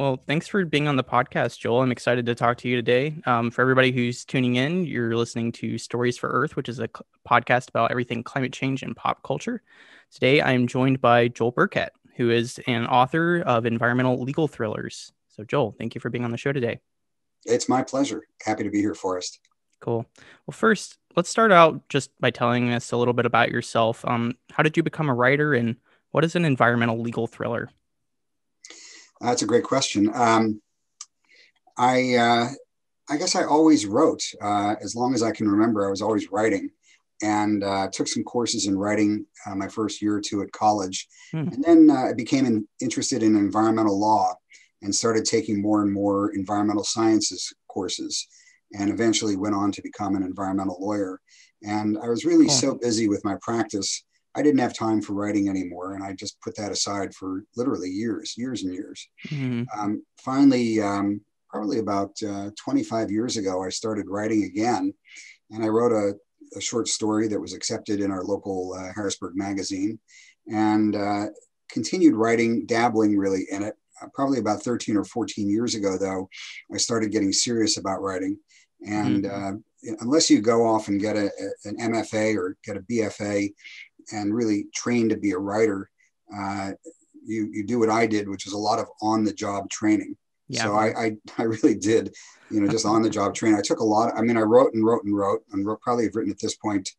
Well, thanks for being on the podcast, Joel. I'm excited to talk to you today. Um, for everybody who's tuning in, you're listening to Stories for Earth, which is a cl- podcast about everything climate change and pop culture. Today, I am joined by Joel Burcat, who is an author of environmental legal thrillers. So, Joel, thank you for being on the show today. It's my pleasure. Happy to be here, Forrest. Cool. Well, first, let's start out just by telling us a little bit about yourself. Um, how did you become a writer, and what is an environmental legal thriller? That's a great question. Um, I uh, I guess I always wrote. Uh, as long as I can remember, I was always writing, and uh, took some courses in writing uh, my first year or two at college, hmm. and then uh, I became in, interested in environmental law and started taking more and more environmental sciences courses, and eventually went on to become an environmental lawyer. And I was really cool. so busy with my practice I didn't have time for writing anymore, and I just put that aside for literally years, years and years. Mm-hmm. Um, finally, um, probably about uh, 25 years ago, I started writing again, and I wrote a, a short story that was accepted in our local uh, Harrisburg magazine, and uh, continued writing, dabbling really in it. Uh, probably about 13 or 14 years ago, though, I started getting serious about writing, and mm-hmm. Uh, unless you go off and get a, a, an MFA or get a BFA and really trained to be a writer, uh, you you do what I did, which is a lot of on the job training. Yeah. So I, I, I really did, you know, just on the job training. I took a lot. Of, I mean, I wrote and wrote and wrote and wrote, probably have written at this point,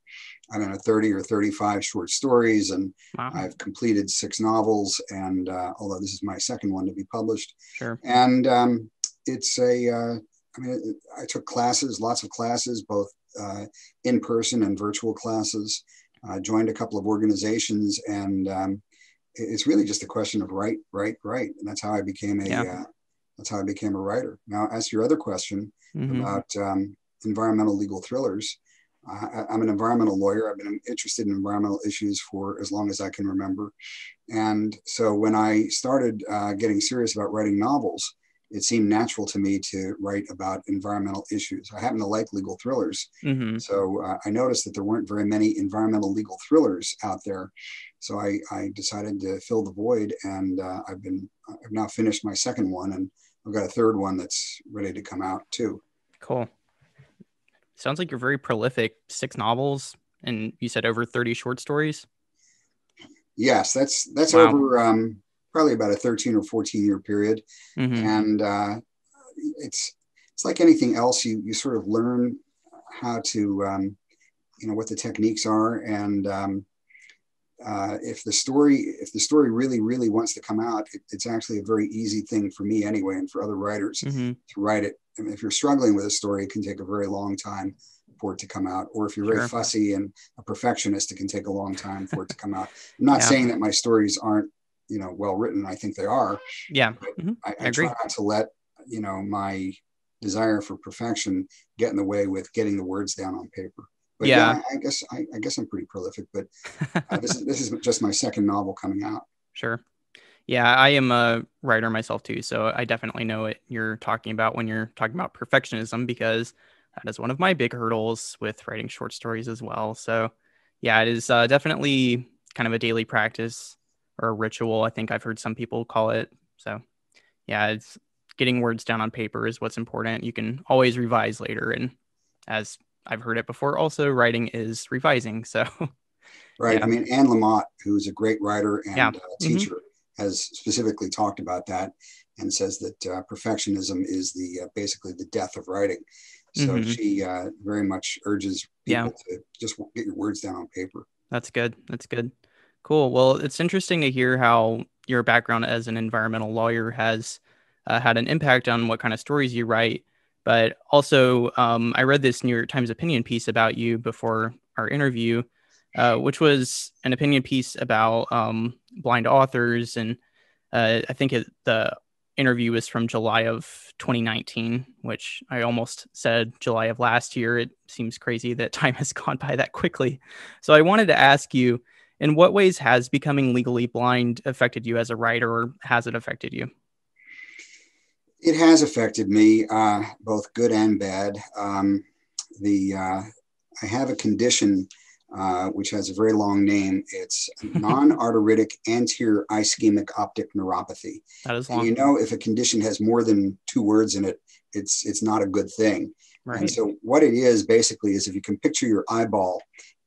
I don't know, 30 or 35 short stories. And wow. I've completed six novels. And uh, although this is my second one to be published. Sure. And um, it's a, uh, I mean, I took classes, lots of classes, both uh, in person and virtual classes uh, joined a couple of organizations, and um, it's really just a question of right, right, right, and that's how I became a yeah. uh, that's how I became a writer. Now, as your other question mm-hmm. about um, environmental legal thrillers, uh, I'm an environmental lawyer. I've been interested in environmental issues for as long as I can remember, and so when I started uh, getting serious about writing novels, it seemed natural to me to write about environmental issues. I happen to like legal thrillers. Mm-hmm. So uh, I noticed that there weren't very many environmental legal thrillers out there. So I, I decided to fill the void and uh, I've been, I've now finished my second one and I've got a third one that's ready to come out too. Cool. Sounds like you're very prolific. Six novels and you said over 30 short stories. Yes, that's, that's wow. over, um, probably about a 13 or 14 year period. Mm-hmm. And uh, it's, it's like anything else, you, you sort of learn how to, um, you know, what the techniques are. And um, uh, if the story, if the story really, really wants to come out, it, it's actually a very easy thing for me anyway, and for other writers mm-hmm. to write it. I mean, if you're struggling with a story, it can take a very long time for it to come out. Or if you're very fussy and a perfectionist, it can take a long time for it to come out. I'm not yeah. saying that my stories aren't you know well written. I think they are. Yeah, mm-hmm. I, I, I agree. try not to let you know my desire for perfection get in the way with getting the words down on paper. But yeah, yeah I guess I, I, guess I'm pretty prolific. But uh, this is this is just my second novel coming out. Sure. Yeah, I am a writer myself too, so I definitely know what you're talking about when you're talking about perfectionism because that is one of my big hurdles with writing short stories as well. So, yeah, it is uh, definitely kind of a daily practice or a ritual. I think I've heard some people call it. So, yeah, it's getting words down on paper is what's important. You can always revise later. And as I've heard it before, also writing is revising. So, right. Yeah. I mean, Anne Lamott, who's a great writer and yeah. Mm-hmm. teacher, mm-hmm. has specifically talked about that and says that uh, perfectionism is the uh, basically the death of writing. So mm-hmm. she uh, very much urges people yeah. to just get your words down on paper. That's good. That's good. Cool. Well, it's interesting to hear how your background as an environmental lawyer has uh, had an impact on what kind of stories you write. But also, um, I read this New York Times opinion piece about you before our interview, uh, which was an opinion piece about um, blind authors. And uh, I think it, the interview was from July of 2019, which I almost said July of last year. It seems crazy that time has gone by that quickly. So I wanted to ask you in what ways has becoming legally blind affected you as a writer or has it affected you it has affected me uh, both good and bad um, the uh, i have a condition uh, which has a very long name. It's non-arteritic anterior ischemic optic neuropathy. That is And long. you know, if a condition has more than two words in it, it's it's not a good thing. right. And so what it is basically is if you can picture your eyeball,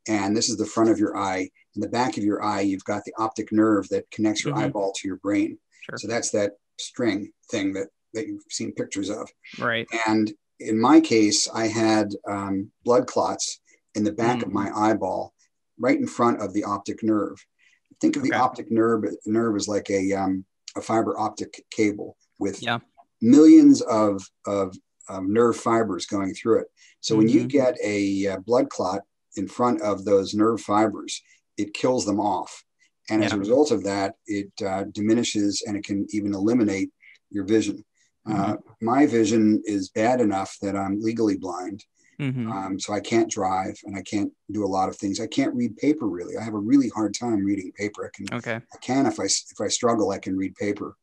and this is the front of your eye, in the back of your eye, you've got the optic nerve that connects your Mhm. eyeball to your brain. Sure. So that's that string thing that that you've seen pictures of. right. And in my case, I had um, blood clots in the back of Mm. my eyeball, right in front of the optic nerve. Think of the optic nerve nerve as like a um, a fiber optic cable with Yeah. millions of, of of nerve fibers going through it. So when you Mhm. get a uh, blood clot in front of those nerve fibers, it kills them off. And as a result of that, it uh, diminishes and it can even eliminate your vision. Uh, my vision is bad enough that I'm legally blind. Mhm. Um, so I can't drive and I can't do a lot of things. I can't read paper really. I have a really hard time reading paper. I can Okay. I can if I if I struggle, I can read paper.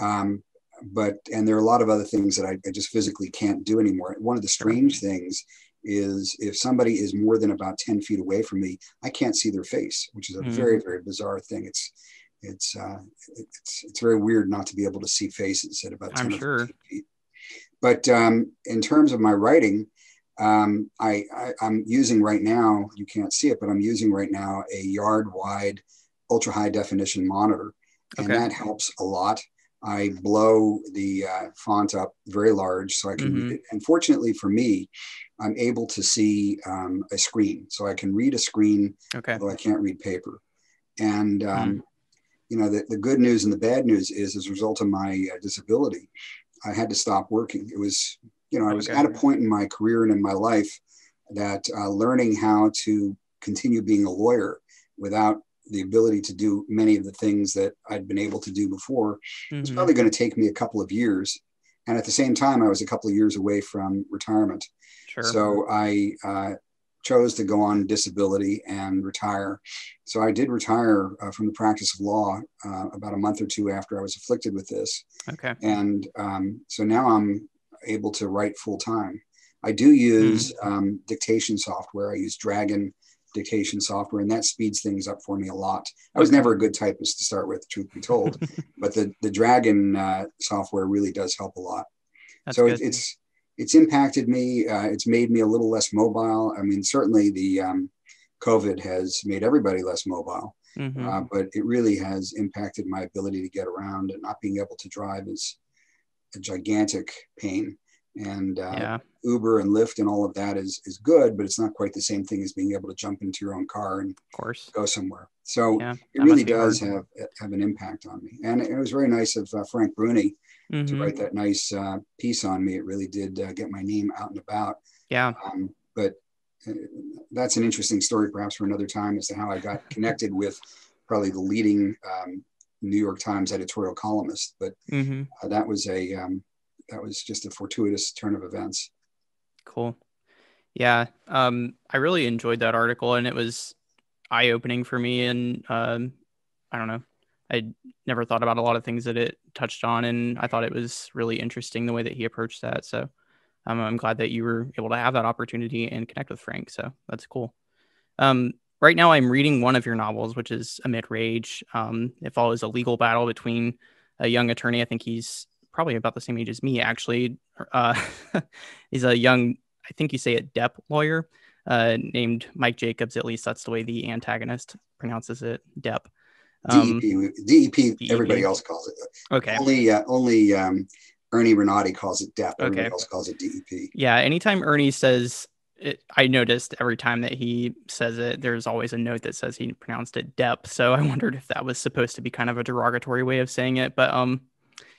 Um, but and there are a lot of other things that I, I just physically can't do anymore. One of the strange things is if somebody is more than about 10 feet away from me, I can't see their face, which is a Mhm. very, very bizarre thing. It's it's uh, it's it's very weird not to be able to see faces at about 10 I'm sure. feet. But um, in terms of my writing, um, I, I, I'm using right now, you can't see it, but I'm using right now a yard wide ultra high definition monitor. And Okay. that helps a lot. I blow the uh, font up very large so I can Mhm. read it. And fortunately for me, I'm able to see um, a screen. So I can read a screen, Okay. although I can't read paper. And, um, you know, the, the good news and the bad news is as a result of my uh, disability, I had to stop working. It was, you know, I was Okay. at a point in my career and in my life that uh, learning how to continue being a lawyer without the ability to do many of the things that I'd been able to do before was Mhm. probably going to take me a couple of years. And at the same time, I was a couple of years away from retirement. Sure. So I uh, chose to go on disability and retire. So I did retire uh, from the practice of law uh, about a month or two after I was afflicted with this. okay. And um, so now I'm able to write full time. I do use um, dictation software. I use Dragon dictation software, and that speeds things up for me a lot. I was never a good typist to start with, truth be told, but the the Dragon uh, software really does help a lot. That's so it, it's it's impacted me. Uh, it's made me a little less mobile. I mean, certainly the um, COVID has made everybody less mobile, Mhm. uh, but it really has impacted my ability to get around. And not being able to drive is a gigantic pain. And uh, yeah. Uber and Lyft and all of that is is good, but it's not quite the same thing as being able to jump into your own car and Of course. go somewhere. So Yeah. it really does hard. have have an impact on me. And it was very nice of uh, Frank Bruni to Mhm. write that nice uh, piece on me. It really did uh, get my name out and about. Yeah. Um, but uh, that's an interesting story, perhaps for another time, as to how I got connected with probably the leading um, New York Times editorial columnist. But hmm uh, that was a um, that was just a fortuitous turn of events. Cool. Yeah. Um, I really enjoyed that article and it was eye opening for me. And um, I don't know, I never thought about a lot of things that it touched on. And I thought it was really interesting the way that he approached that. So um, I'm glad that you were able to have that opportunity and connect with Frank. So that's cool. Um, right now, I'm reading one of your novels, which is Amid Rage. Um, it follows a legal battle between a young attorney. I think he's probably about the same age as me, actually. Uh, he's a young, I think you say a Depp lawyer uh, named Mike Jacobs. At least that's the way the antagonist pronounces it, Depp. Um, DEP, DEP, DEP. everybody else calls it. okay. Only uh, only um, Ernie Renati calls it DEP. Everybody Okay. else calls it DEP. Yeah. Anytime Ernie says, it, I noticed every time that he says it, there's always a note that says he pronounced it dep. So I wondered if that was supposed to be kind of a derogatory way of saying it. But um,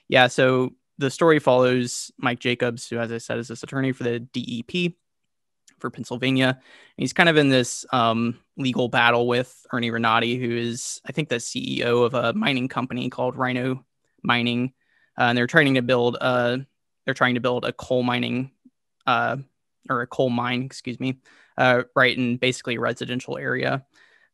yeah. So the story follows Mike Jacobs, who, as I said, is this attorney for the DEP for Pennsylvania. And he's kind of in this um, legal battle with Ernie Renati, who is, I think, the CEO of a mining company called Rhino Mining, uh, and they're trying to build a they're trying to build a coal mining uh, or a coal mine, excuse me, uh, right in basically a residential area.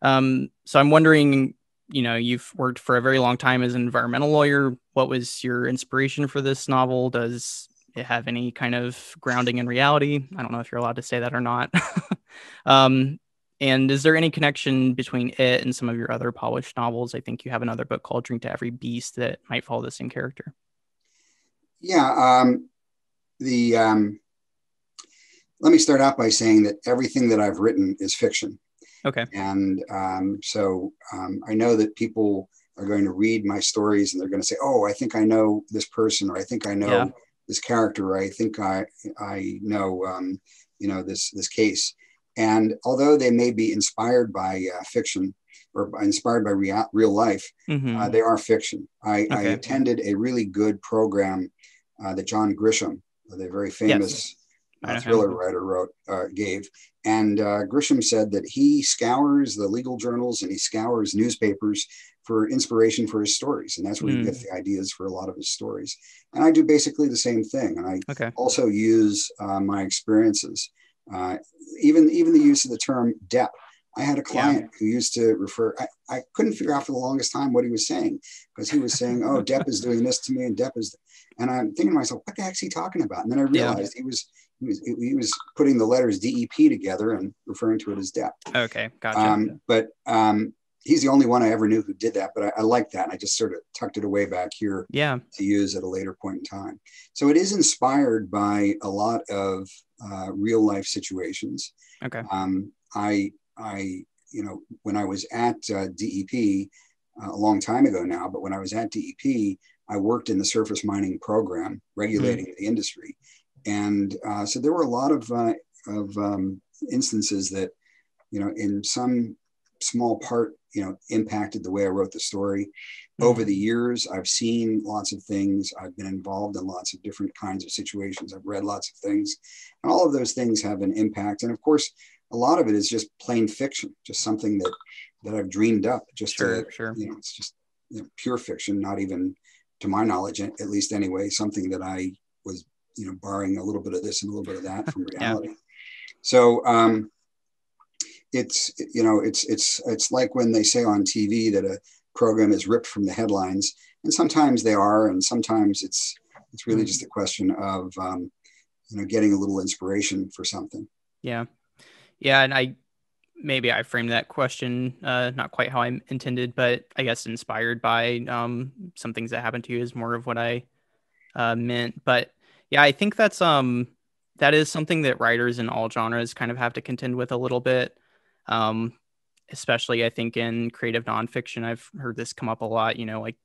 Um, so I'm wondering, you know, you've worked for a very long time as an environmental lawyer. What was your inspiration for this novel? Does it have any kind of grounding in reality? I don't know if you're allowed to say that or not. um, And is there any connection between it and some of your other published novels? I think you have another book called Drink to Every Beast that might follow the same character. Yeah. Um, the um, let me start out by saying that everything that I've written is fiction. Okay. And um, so um, I know that people are going to read my stories and they're going to say, "Oh, I think I know this person," or "I think I know yeah. this character," or "I think I I know um, you know this this case." And although they may be inspired by uh, fiction or inspired by real, real life, mm-hmm. uh, they are fiction. I, okay. I, attended a really good program uh, that John Grisham, the very famous. Uh, thriller writer, wrote uh, gave. And uh, Grisham said that he scours the legal journals and he scours newspapers for inspiration for his stories. And that's where mm. he gets the ideas for a lot of his stories. And I do basically the same thing. And I okay. also use my experiences. Uh, even even the use of the term DEP. I had a client yeah. who used to refer. I, I couldn't figure out for the longest time what he was saying because he was saying, "Oh, Depp is doing this to me," and Depp is, and I'm thinking to myself, "What the heck's he talking about?" And then I realized yeah. he was he was he was putting the letters DEP together and referring to it as Depp. Okay, gotcha. Um, but um, he's the only one I ever knew who did that, but I, I like that. And I just sort of tucked it away back here yeah. to use at a later point in time. So it is inspired by a lot of uh, real life situations. Okay. Um, I, I, you know, when I was at uh, DEP uh, a long time ago now, but when I was at DEP, I worked in the surface mining program regulating mm-hmm. the industry. And uh, so there were a lot of, uh, of um, instances that, you know, in some small part, you know, impacted the way I wrote the story. Mm-hmm. Over the years, I've seen lots of things. I've been involved in lots of different kinds of situations. I've read lots of things, and all of those things have an impact. And of course, a lot of it is just plain fiction, just something that that I've dreamed up. Just sure, to, sure. You know, it's just you know, pure fiction, not even to my knowledge, at least anyway, something that I was, you know, borrowing a little bit of this and a little bit of that from reality. yeah. So, um, it's you know it's it's it's like when they say on TV that a program is ripped from the headlines, and sometimes they are, and sometimes it's it's really just a question of um, you know getting a little inspiration for something. Yeah, yeah, and I maybe I framed that question uh, not quite how I intended, but I guess inspired by um, some things that happened to you is more of what I uh, meant. But yeah, I think that's um that is something that writers in all genres kind of have to contend with a little bit. Um, especially I think in creative nonfiction, I've heard this come up a lot. You know, like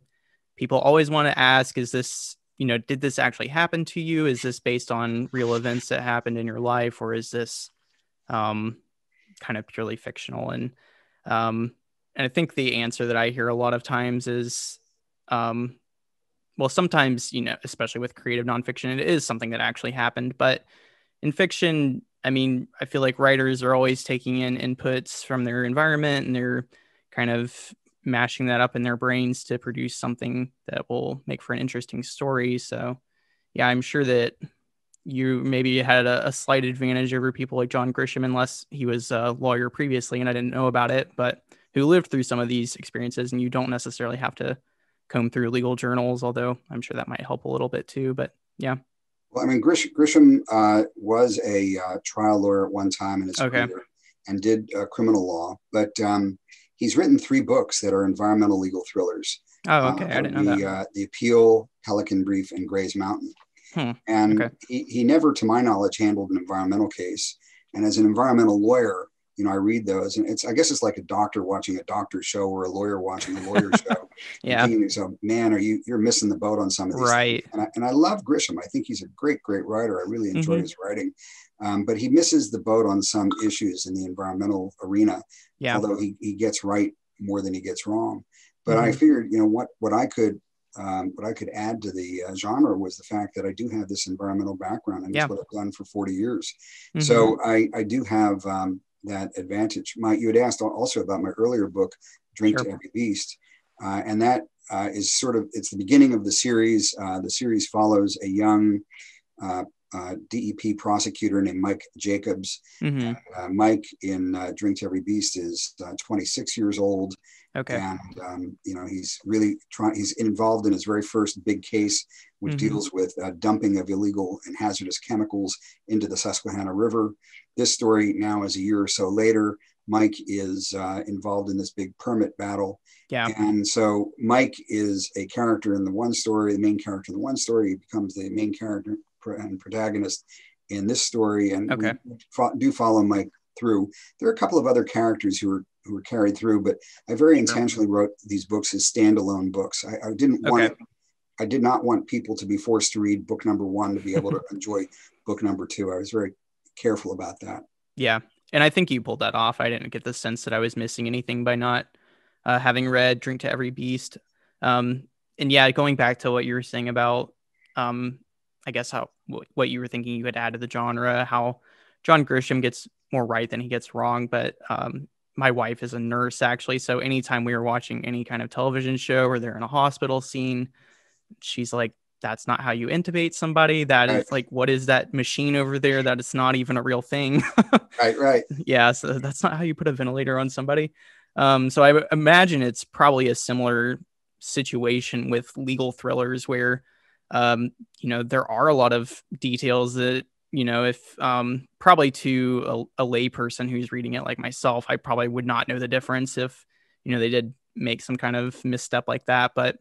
people always want to ask, is this, you know, did this actually happen to you? Is this based on real events that happened in your life, or is this um, kind of purely fictional? And um, and I think the answer that I hear a lot of times is, um, well, sometimes you know, especially with creative nonfiction, it is something that actually happened, but in fiction, I mean, I feel like writers are always taking in inputs from their environment and they're kind of mashing that up in their brains to produce something that will make for an interesting story. So, yeah, I'm sure that you maybe had a, a slight advantage over people like John Grisham, unless he was a lawyer previously and I didn't know about it, but who lived through some of these experiences. And you don't necessarily have to comb through legal journals, although I'm sure that might help a little bit too. But yeah. Well, I mean, Grish, Grisham uh, was a uh, trial lawyer at one time in his okay. career and did uh, criminal law, but um, he's written three books that are environmental legal thrillers. Oh, okay. I didn't the, know that. Uh, the Appeal, Pelican Brief, and Gray's Mountain. Hmm. And okay. he, he never, to my knowledge, handled an environmental case. And as an environmental lawyer, you know, I read those, and it's I guess it's like a doctor watching a doctor show or a lawyer watching a lawyer show. yeah. So, man, are you you're missing the boat on some of these? Right. And I, and I love Grisham. I think he's a great, great writer. I really enjoy mm-hmm. his writing, um, but he misses the boat on some issues in the environmental arena. Yeah. Although he he gets right more than he gets wrong. But mm-hmm. I figured, you know, what what I could um, what I could add to the uh, genre was the fact that I do have this environmental background, and yeah. it's what I've done for 40 years. Mm-hmm. So I, I do have um, that advantage. My, you had asked also about my earlier book, Drink sure. to Every Beast, uh, and that uh, is sort of it's the beginning of the series. Uh, the series follows a young uh, uh, DEP prosecutor named Mike Jacobs. Mm-hmm. Uh, Mike in Drink to Every Beast is 26 years old. Okay. And um, you know he's really trying. He's involved in his very first big case, which mm-hmm. deals with dumping of illegal and hazardous chemicals into the Susquehanna River. This story now is a year or so later. Mike is uh, involved in this big permit battle. Yeah. And so Mike is a character in the one story, the main character in the one story. He becomes the main character and protagonist in this story. And okay. do follow Mike through. There are a couple of other characters who are who were carried through, but I very intentionally wrote these books as standalone books. I, I didn't want Okay. I did not want people to be forced to read book number one to be able to enjoy book number two. I was very careful about that. Yeah. And I think you pulled that off. I didn't get the sense that I was missing anything by not uh, having read Drink to Every Beast. Um, and yeah, going back to what you were saying about, um, I guess how wh- what you were thinking you could add to the genre, how John Grisham gets more right than he gets wrong. But um, my wife is a nurse actually, so anytime we were watching any kind of television show or they're in a hospital scene, she's like, "That's not how you intubate somebody. That is Right. like, what is that machine over there? That it's not even a real thing." Right, right. yeah so that's not how you put a ventilator on somebody um so I imagine it's probably a similar situation with legal thrillers where um you know there are a lot of details that you know if um probably to a, a lay person who's reading it like myself i probably would not know the difference if you know they did make some kind of misstep like that but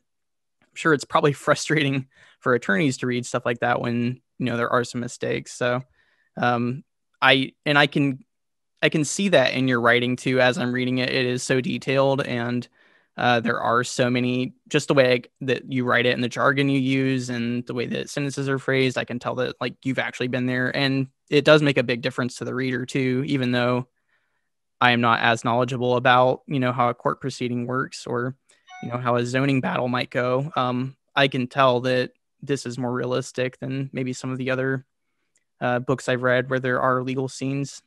sure it's probably frustrating for attorneys to read stuff like that when you know there are some mistakes so um I and I can I can see that in your writing too as I'm reading it. It is so detailed and uh, there are so many just the way that you write it and the jargon you use and the way that sentences are phrased. I can tell that like you've actually been there and it does make a big difference to the reader too, even though I am not as knowledgeable about you know how a court proceeding works or you know how a zoning battle might go. Um, I can tell that this is more realistic than maybe some of the other uh, books I've read where there are legal scenes.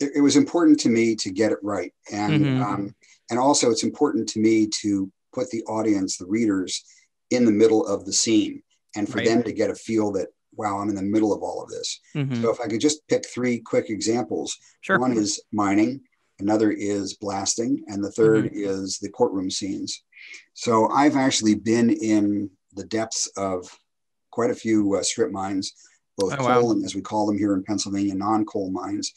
It, it was important to me to get it right, and Mhm. um, and also it's important to me to put the audience, the readers, in the middle of the scene, and for Right. them to get a feel that wow, I'm in the middle of all of this. Mhm. So if I could just pick three quick examples, Sure. one is mining, another is blasting, and the 3rd is the courtroom scenes. So I've actually been in the depths of quite a few uh, strip mines, both Oh, wow. coal and, as we call them here in Pennsylvania, non-coal mines.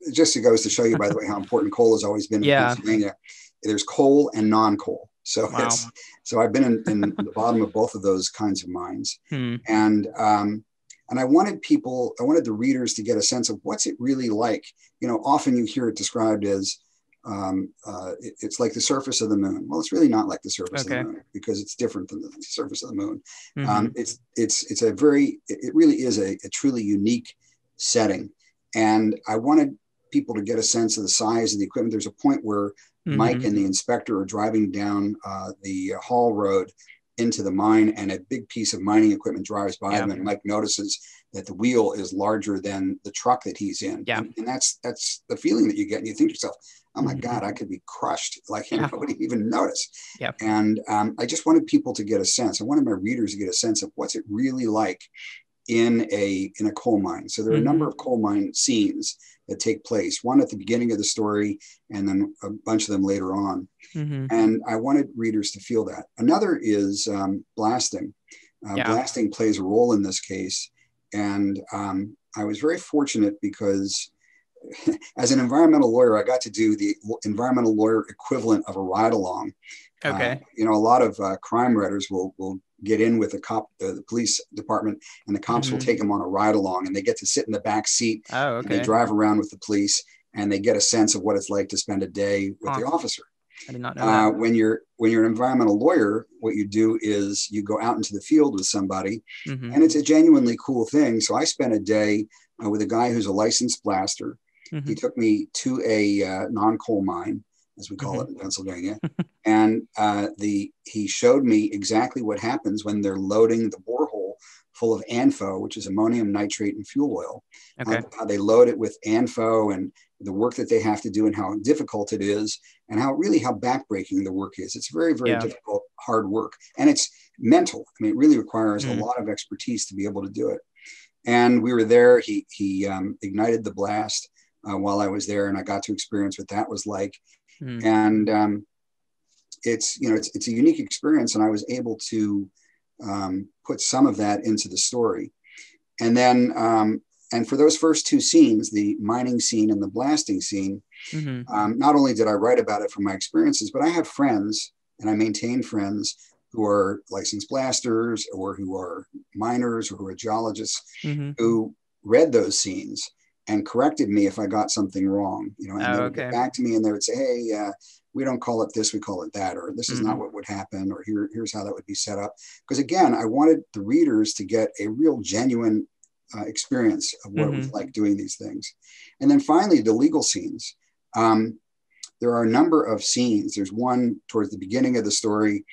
It just goes to show you, by the way, how important coal has always been in Yeah. Pennsylvania. There's coal and non-coal. So Wow. it's so I've been in, in the bottom of both of those kinds of mines Hmm. and um, and I wanted people, I wanted the readers to get a sense of what's it really like. You know, often you hear it described as um, uh, it- it's like the surface of the moon. Well, it's really not like the surface Okay. of the moon because it's different than the surface of the moon. Mhm. Um, it's it's it's a very it it really is a, a truly unique setting, and I wanted people to get a sense of the size of the equipment. There's a point where Mike Mhm. and the inspector are driving down uh, the haul road into the mine, and a big piece of mining equipment drives by Yeah. them, and Mike notices that the wheel is larger than the truck that he's in. Yeah. And, and that's that's the feeling that you get, and you think to yourself, "Oh my Mhm. God, I could be crushed!" Like Yeah. nobody even notice. Yeah. And um, I just wanted people to get a sense. I wanted my readers to get a sense of what's it really like in a in a coal mine. So there are a number of coal mine scenes that take place. One at the beginning of the story, and then a bunch of them later on. Mhm. And I wanted readers to feel that. Another is um, blasting. Uh, Yeah. Blasting plays a role in this case, and um, I was very fortunate because. As an environmental lawyer, I got to do the environmental lawyer equivalent of a ride along. Uh, Okay. you know, a lot of uh, crime writers will will get in with the cop, uh, the police department, and the cops will Mhm. take them on a ride along, and they get to sit in the back seat, Oh, and they drive around with the police, and they get a sense of what it's like to spend a day with the officer. I did not know Uh, when you're when you're an environmental lawyer, what you do is you go out into the field with somebody, Mhm. and it's a genuinely cool thing. So I spent a day uh, with a guy who's a licensed blaster. He Mhm. took me to a uh, non-coal mine, as we call Mm-hmm. it in Pennsylvania, and uh, the he showed me exactly what happens when they're loading the borehole full of ANFO, which is ammonium nitrate and fuel oil. Okay. How, how they load it with ANFO and the work that they have to do and how difficult it is, and how really how backbreaking the work is. It's very very Yeah. difficult, hard work, and it's mental. I mean, it really requires Mm. a lot of expertise to be able to do it. And we were there. He he um, ignited the blast uh, while I was there, and I got to experience what that was like. Mm. And um, it's you know it's it's a unique experience, and I was able to um, put some of that into the story. And then um, and for those first two scenes, the mining scene and the blasting scene, Mm-hmm. Um, not only did I write about it from my experiences, but I have friends and I maintain friends who are licensed blasters or who are miners or who are geologists mm-hmm. who read those scenes and corrected me if I got something wrong. You know, and oh, they would okay. get back to me and they would say, "Hey, uh, we don't call it this, we call it that," or "This is mm-hmm. not what would happen," or Here, "Here's how that would be set up." Because again, I wanted the readers to get a real, genuine uh, experience of what mm-hmm. it was mm-hmm. like doing these things. And then finally, the legal scenes. Um, there are a number of scenes. There's one towards the beginning of the story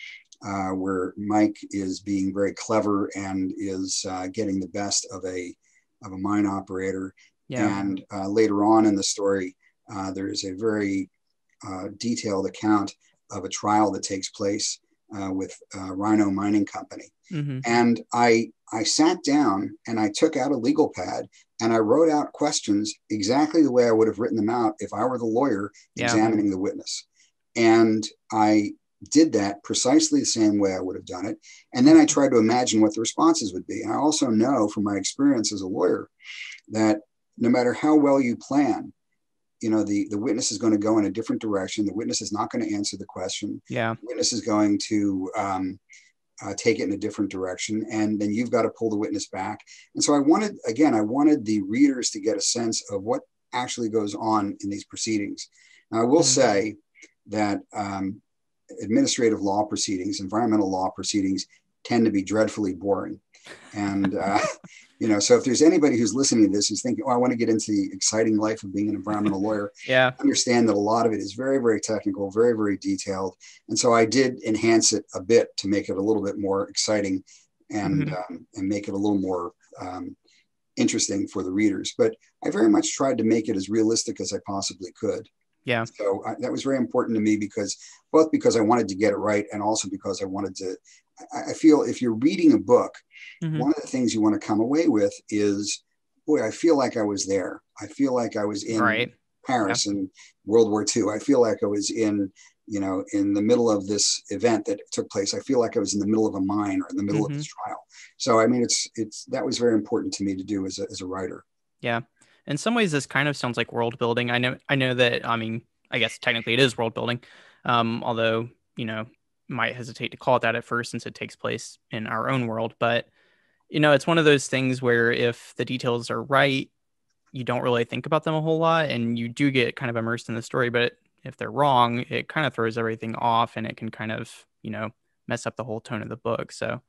uh, where Mike is being very clever and is uh, getting the best of a of a mine operator. Yeah. And uh, later on in the story, uh, there is a very uh, detailed account of a trial that takes place uh, with Rhino Mining Company. Mm-hmm. And I I sat down and I took out a legal pad and I wrote out questions exactly the way I would have written them out if I were the lawyer yeah. examining the witness. And I did that precisely the same way I would have done it. And then I tried to imagine what the responses would be. And I also know from my experience as a lawyer that no matter how well you plan, you know, the, the witness is going to go in a different direction. The witness is not going to answer the question. Yeah. The witness is going to um, uh, take it in a different direction. And then you've got to pull the witness back. And so I wanted, again, I wanted the readers to get a sense of what actually goes on in these proceedings. Now, I will mm-hmm. say that um, administrative law proceedings, environmental law proceedings tend to be dreadfully boring. And, uh, you know, so if there's anybody who's listening to this who's thinking, oh, I want to get into the exciting life of being an environmental lawyer, yeah, understand that a lot of it is very, very technical, very, very detailed. And so I did enhance it a bit to make it a little bit more exciting and, mm-hmm. um, and make it a little more um, interesting for the readers. But I very much tried to make it as realistic as I possibly could. Yeah. So I, that was very important to me because both because I wanted to get it right and also because I wanted to. I, feel if you're reading a book, mm-hmm. one of the things you want to come away with is, boy, I feel like I was there. I feel like I was in right. Paris in World War II. I feel like I was in, you know, in the middle of this event that took place. I feel like I was in the middle of a mine or in the middle mm-hmm. of this trial. So I mean, it's it's that was very important to me to do as a, as a writer. Yeah in some ways this kind of sounds like world building i know i know that i mean i guess technically it is world building um, although you know might hesitate to call it that at first since it takes place in our own world but you know it's one of those things where if the details are right you don't really think about them a whole lot and you do get kind of immersed in the story but if they're wrong it kind of throws everything off and it can kind of you know mess up the whole tone of the book so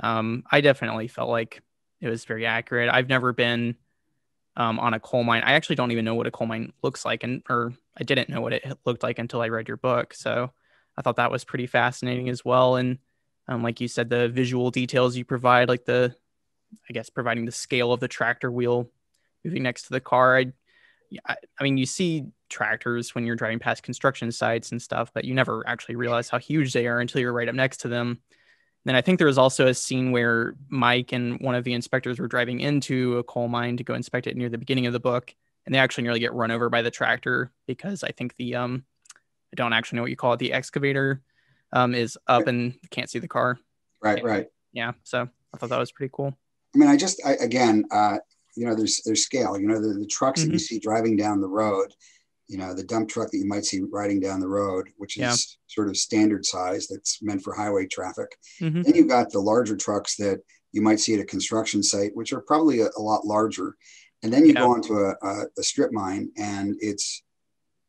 um, i definitely felt like it was very accurate i've never been um, on a coal mine. I actually don't even know what a coal mine looks like, and or I didn't know what it looked like until I read your book. So I thought that was pretty fascinating as well. And um, like you said, the visual details you provide, like the, I guess, providing the scale of the tractor wheel moving next to the car. I, I, I mean, you see tractors when you're driving past construction sites and stuff, but you never actually realize how huge they are until you're right up next to them. Then I think there was also a scene where Mike and one of the inspectors were driving into a coal mine to go inspect it near the beginning of the book, and they actually nearly get run over by the tractor because I think the um, I don't actually know what you call it, the excavator um, is up and can't see the car. Right, right. Yeah, so I thought that was pretty cool. I mean, I just I, again, uh, you know, there's there's scale. You know, the, the trucks mm-hmm. that you mm-hmm. see driving down the road you know, the dump truck that you might see riding down the road, which is yeah. sort of standard size that's meant for highway traffic. Mm-hmm. Then you've got the larger trucks that you might see at a construction site, which are probably a, a lot larger. And then you yeah. go onto a, a, a, strip mine and it's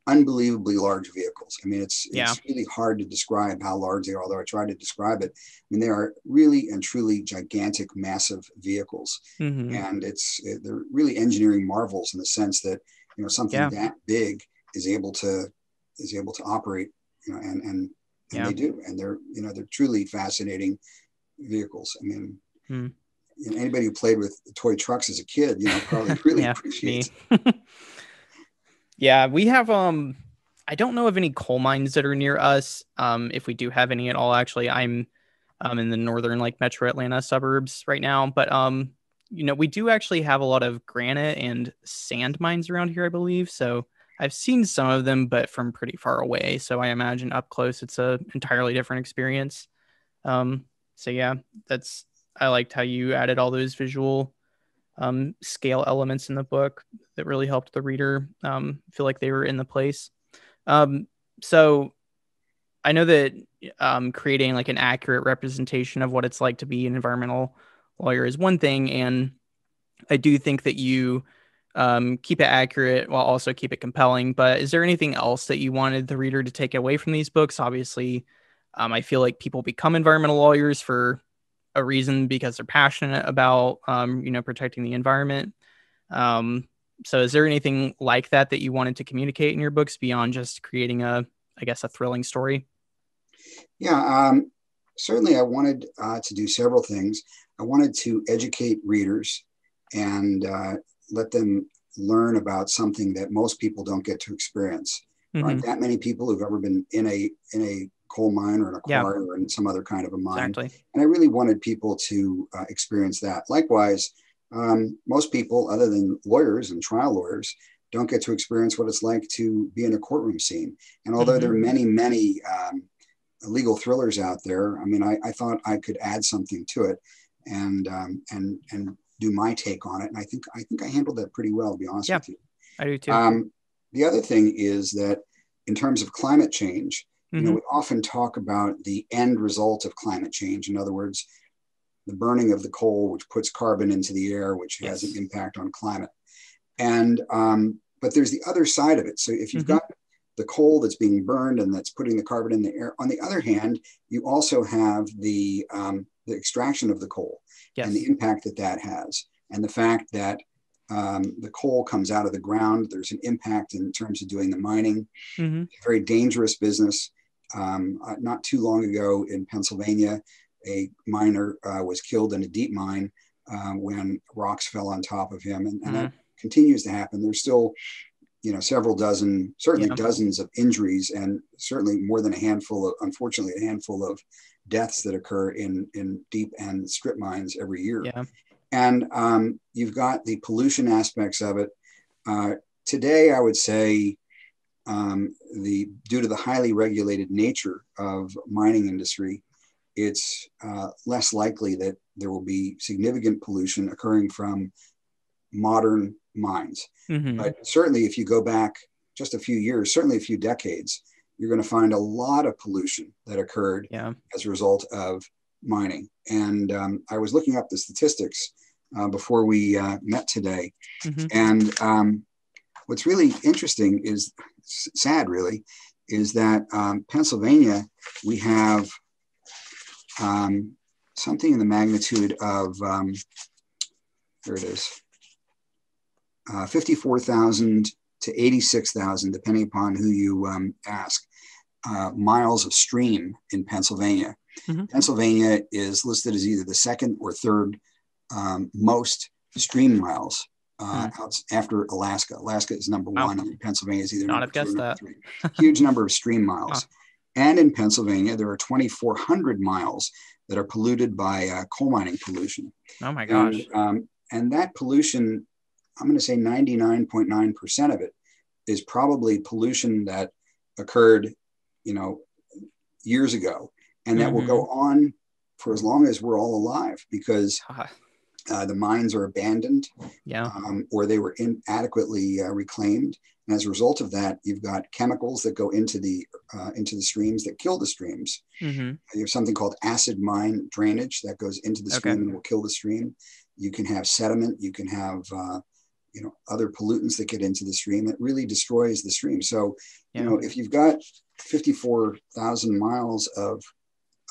unbelievably large vehicles. I mean, it's, it's yeah. really hard to describe how large they are, although I try to describe it. I mean, they are really and truly gigantic, massive vehicles. Mm-hmm. And it's, they're really engineering marvels in the sense that you know something yeah. that big is able to is able to operate you know and and, and yeah. they do and they're you know they're truly fascinating vehicles i mean you know, anybody who played with toy trucks as a kid you know probably really appreciates yeah we have um i don't know of any coal mines that are near us um if we do have any at all actually i'm um in the northern like metro atlanta suburbs right now but um you know, we do actually have a lot of granite and sand mines around here, I believe. So I've seen some of them, but from pretty far away. So I imagine up close, it's a entirely different experience. Um, so yeah, that's I liked how you added all those visual um, scale elements in the book that really helped the reader um, feel like they were in the place. Um, so I know that um, creating like an accurate representation of what it's like to be an environmental lawyer is one thing, and I do think that you um, keep it accurate while also keep it compelling. But is there anything else that you wanted the reader to take away from these books? Obviously, um, I feel like people become environmental lawyers for a reason because they're passionate about um, you know protecting the environment. Um, so, is there anything like that that you wanted to communicate in your books beyond just creating a, I guess, a thrilling story? Yeah, um, certainly. I wanted uh, to do several things. I wanted to educate readers and uh, let them learn about something that most people don't get to experience. Mm-hmm. Aren't that many people who've ever been in a in a coal mine or in a quarry yeah. or in some other kind of a mine. Exactly. And I really wanted people to uh, experience that. Likewise, um, most people, other than lawyers and trial lawyers, don't get to experience what it's like to be in a courtroom scene. And although mm-hmm. there are many, many um, legal thrillers out there, I mean, I, I, thought I could add something to it and um, and and do my take on it. And I think I think I handled that pretty well, to be honest yeah, with you. I do too. Um, the other thing is that in terms of climate change, mm-hmm. you know, mm-hmm. we often talk about the end result of climate change. In other words, the burning of the coal, which puts carbon into the air, which yes. has an impact on climate. And um, but there's the other side of it. So if you've mm-hmm. got the coal that's being burned and that's putting the carbon in the air. On the other hand, you also have the um, the extraction of the coal yes. and the impact that that has, and the fact that um, the coal comes out of the ground. There's an impact in terms of doing the mining. Mm-hmm. Very dangerous business. Um, uh, not too long ago in Pennsylvania, a miner uh, was killed in a deep mine uh, when rocks fell on top of him, and, and mm-hmm. that continues to happen. There's still, you know, several dozen, certainly yeah. dozens of injuries, and certainly more than a handful of, unfortunately, a handful of deaths that occur in in deep and strip mines every year. Yeah. And um, you've got the pollution aspects of it. Uh, today, I would say um, the due to the highly regulated nature of mining industry, it's uh, less likely that there will be significant pollution occurring from modern mines. Mm-hmm. But certainly, if you go back just a few years, certainly a few decades, you're going to find a lot of pollution that occurred yeah. as a result of mining. And um, I was looking up the statistics uh, before we uh, met today. Mm-hmm. And um, what's really interesting is sad, really, is that um, Pennsylvania, we have um, something in the magnitude of, um, there it is, uh, 54,000 to 86,000, depending upon who you um, ask, uh, miles of stream in Pennsylvania. Mm-hmm. Pennsylvania is listed as either the second or third um, most stream miles uh, mm. out, after Alaska. Alaska is number wow. one, and Pennsylvania is either Not number two or three. Huge number of stream miles. And in Pennsylvania, there are 2,400 miles that are polluted by uh, coal mining pollution. Oh my gosh. And, um, and that pollution I'm going to say 99.9% of it is probably pollution that occurred, you know, years ago, and that mm-hmm. will go mm-hmm. on for as long as we're all alive because uh, the mines are abandoned, yeah, um, or they were inadequately uh, reclaimed, and as a result of that, you've got chemicals that go into the uh, into the streams that kill the streams. Mm-hmm. You have something called acid mine drainage that goes into the stream okay. and will kill the stream. You can have sediment. You can have uh, you know other pollutants that get into the stream it really destroys the stream so yeah. you know if you've got 54,000 miles of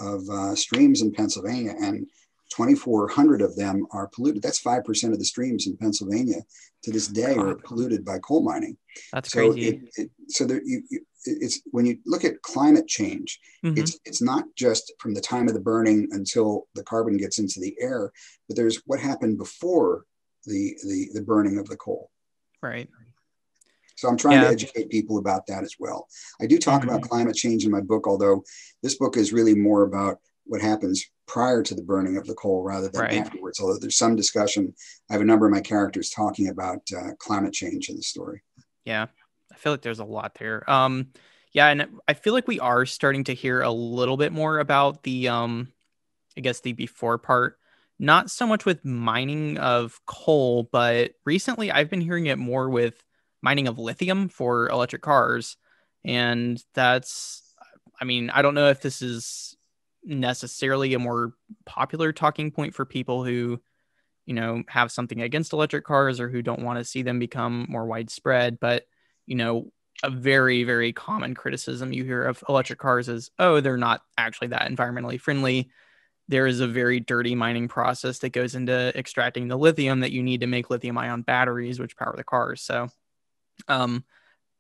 of uh, streams in Pennsylvania and 2,400 of them are polluted. That's 5% of the streams in Pennsylvania to this day God. are polluted by coal mining. That's so crazy. It, it, so there, you, you, it's when you look at climate change, mm-hmm. it's it's not just from the time of the burning until the carbon gets into the air, but there's what happened before the the, the burning of the coal. Right. So I'm trying yeah. to educate people about that as well. I do talk mm-hmm. about climate change in my book, although this book is really more about what happens prior to the burning of the coal rather than right. afterwards. Although there's some discussion, I have a number of my characters talking about uh, climate change in the story. Yeah, I feel like there's a lot there. Um, yeah, and I feel like we are starting to hear a little bit more about the, um, I guess, the before part not so much with mining of coal, but recently I've been hearing it more with mining of lithium for electric cars. And that's, I mean, I don't know if this is necessarily a more popular talking point for people who, you know, have something against electric cars or who don't want to see them become more widespread. But, you know, a very, very common criticism you hear of electric cars is, oh, they're not actually that environmentally friendly. There is a very dirty mining process that goes into extracting the lithium that you need to make lithium ion batteries, which power the cars. So, um,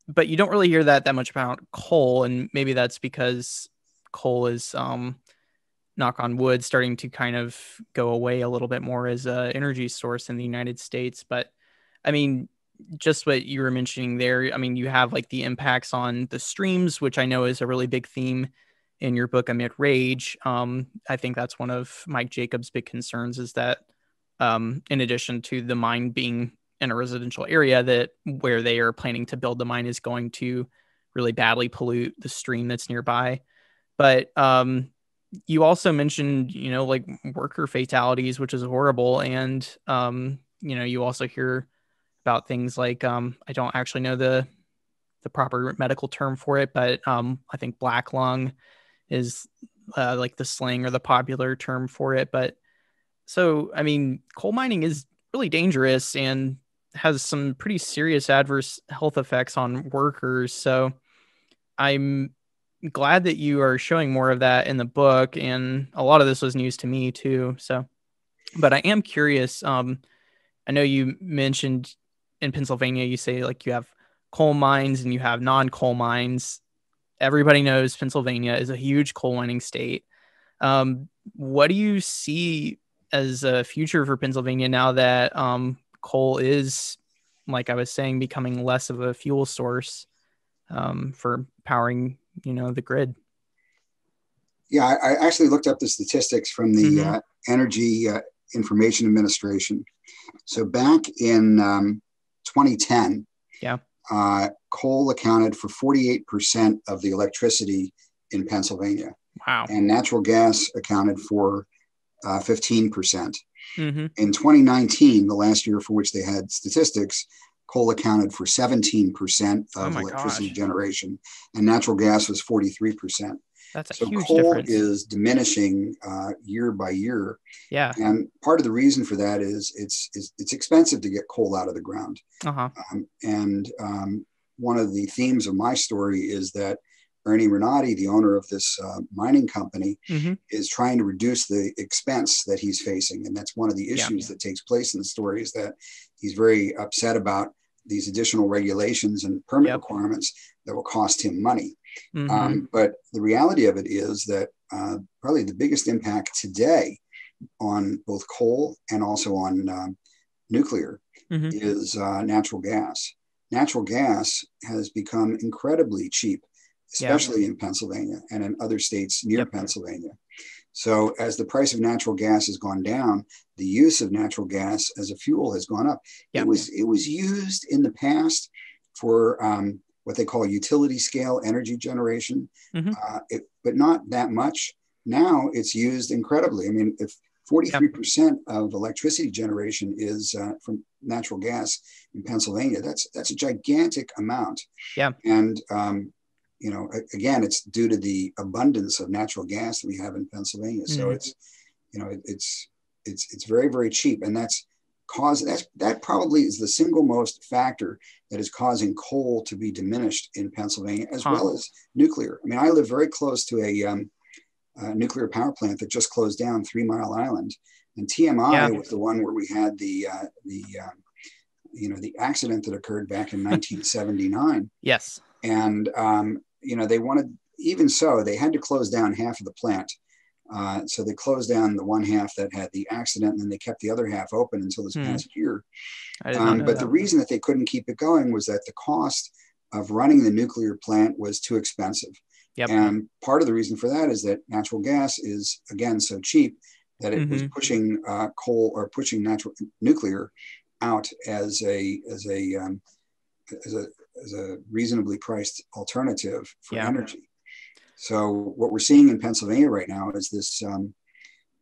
but you don't really hear that that much about coal, and maybe that's because coal is, um, knock on wood, starting to kind of go away a little bit more as a energy source in the United States. But I mean, just what you were mentioning there, I mean, you have like the impacts on the streams, which I know is a really big theme in your book Amid Rage. Um, I think that's one of Mike Jacobs' big concerns is that um, in addition to the mine being in a residential area, that where they are planning to build the mine is going to really badly pollute the stream that's nearby. But um, you also mentioned, you know, like worker fatalities, which is horrible, and um, you know, you also hear about things like um, I don't actually know the the proper medical term for it, but um, I think black lung is uh, like the slang or the popular term for it. But so I mean, coal mining is really dangerous and has some pretty serious adverse health effects on workers. So I'm glad that you are showing more of that in the book, and a lot of this was news to me too. So, but I am curious. Um, I know you mentioned in Pennsylvania, you say like you have coal mines and you have non coal mines. Everybody knows Pennsylvania is a huge coal mining state. Um, what do you see as a future for Pennsylvania now that um, coal is, like I was saying, becoming less of a fuel source um, for powering, you know, the grid? Yeah, I, I actually looked up the statistics from the mm-hmm. uh, Energy uh, Information Administration. So back in um, 2010, yeah, uh, coal accounted for 48% of the electricity in Pennsylvania. Wow. And natural gas accounted for uh, 15%. Mm-hmm. In 2019, the last year for which they had statistics, coal accounted for 17% of oh electricity gosh. generation, and natural gas was 43%. That's a so huge coal difference. is diminishing uh, year by year. Yeah. And part of the reason for that is it's it's, it's expensive to get coal out of the ground. Uh-huh. Um, and um, one of the themes of my story is that Ernie Renati, the owner of this uh, mining company, mm-hmm. is trying to reduce the expense that he's facing, and that's one of the issues yeah. that takes place in the story. Is that he's very upset about these additional regulations and permit yep. requirements that will cost him money. Mm-hmm. Um, but the reality of it is that uh, probably the biggest impact today on both coal and also on um, nuclear mm-hmm. is uh, natural gas. Natural gas has become incredibly cheap, especially yeah. in Pennsylvania and in other states near yep. Pennsylvania. So, as the price of natural gas has gone down, the use of natural gas as a fuel has gone up. Yep. It was it was used in the past for um, what they call utility scale energy generation, mm-hmm. uh, it, but not that much. Now it's used incredibly. I mean, if 43% yep. of electricity generation is uh, from natural gas in Pennsylvania, that's that's a gigantic amount. Yeah. And um, you know, again, it's due to the abundance of natural gas that we have in Pennsylvania. So mm-hmm. it's, you know, it, it's it's it's very very cheap, and that's cause that's that probably is the single most factor that is causing coal to be diminished in Pennsylvania as huh. well as nuclear. I mean, I live very close to a, um, a nuclear power plant that just closed down, Three Mile Island, and TMI yeah. was the one where we had the uh, the um, you know the accident that occurred back in 1979. yes, and um, you know they wanted even so they had to close down half of the plant uh, so they closed down the one half that had the accident, and then they kept the other half open until this hmm. past year. Um, but that. the reason that they couldn't keep it going was that the cost of running the nuclear plant was too expensive. Yep. And part of the reason for that is that natural gas is again so cheap that it mm-hmm. was pushing uh, coal or pushing natural nuclear out as a as a um, as a as a reasonably priced alternative for yeah. energy. So what we're seeing in Pennsylvania right now is this um,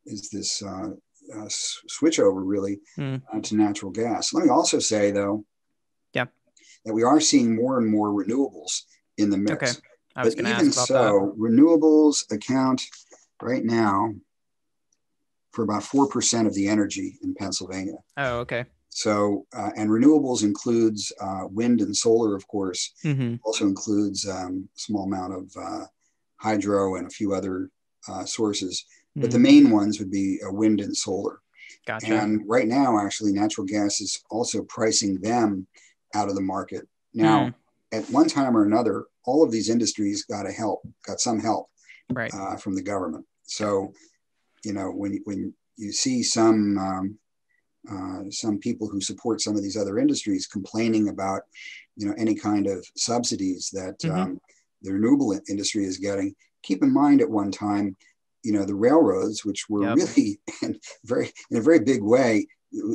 is this uh, uh, switch over really Mm. uh, to natural gas. Let me also say though, Yeah. that we are seeing more and more renewables in the mix. Okay. I was but even ask about so, renewables account right now for about four percent of the energy in Pennsylvania. Oh, okay. So, uh, and renewables includes uh, wind and solar, of course. hmm Also includes um, a small amount of uh, hydro and a few other uh, sources. But the main ones would be uh, wind and solar. Mm-hmm. Gotcha. And right now, actually, natural gas is also pricing them out of the market. Now, Mm. at one time or another, all of these industries got a help, got some help right. uh, from the government. So, you know, when when you see some um, uh, some people who support some of these other industries complaining about, you know, any kind of subsidies that Mhm. um, the renewable industry is getting, keep in mind at one time, you know, the railroads, which were Yep. really in very in a very big way,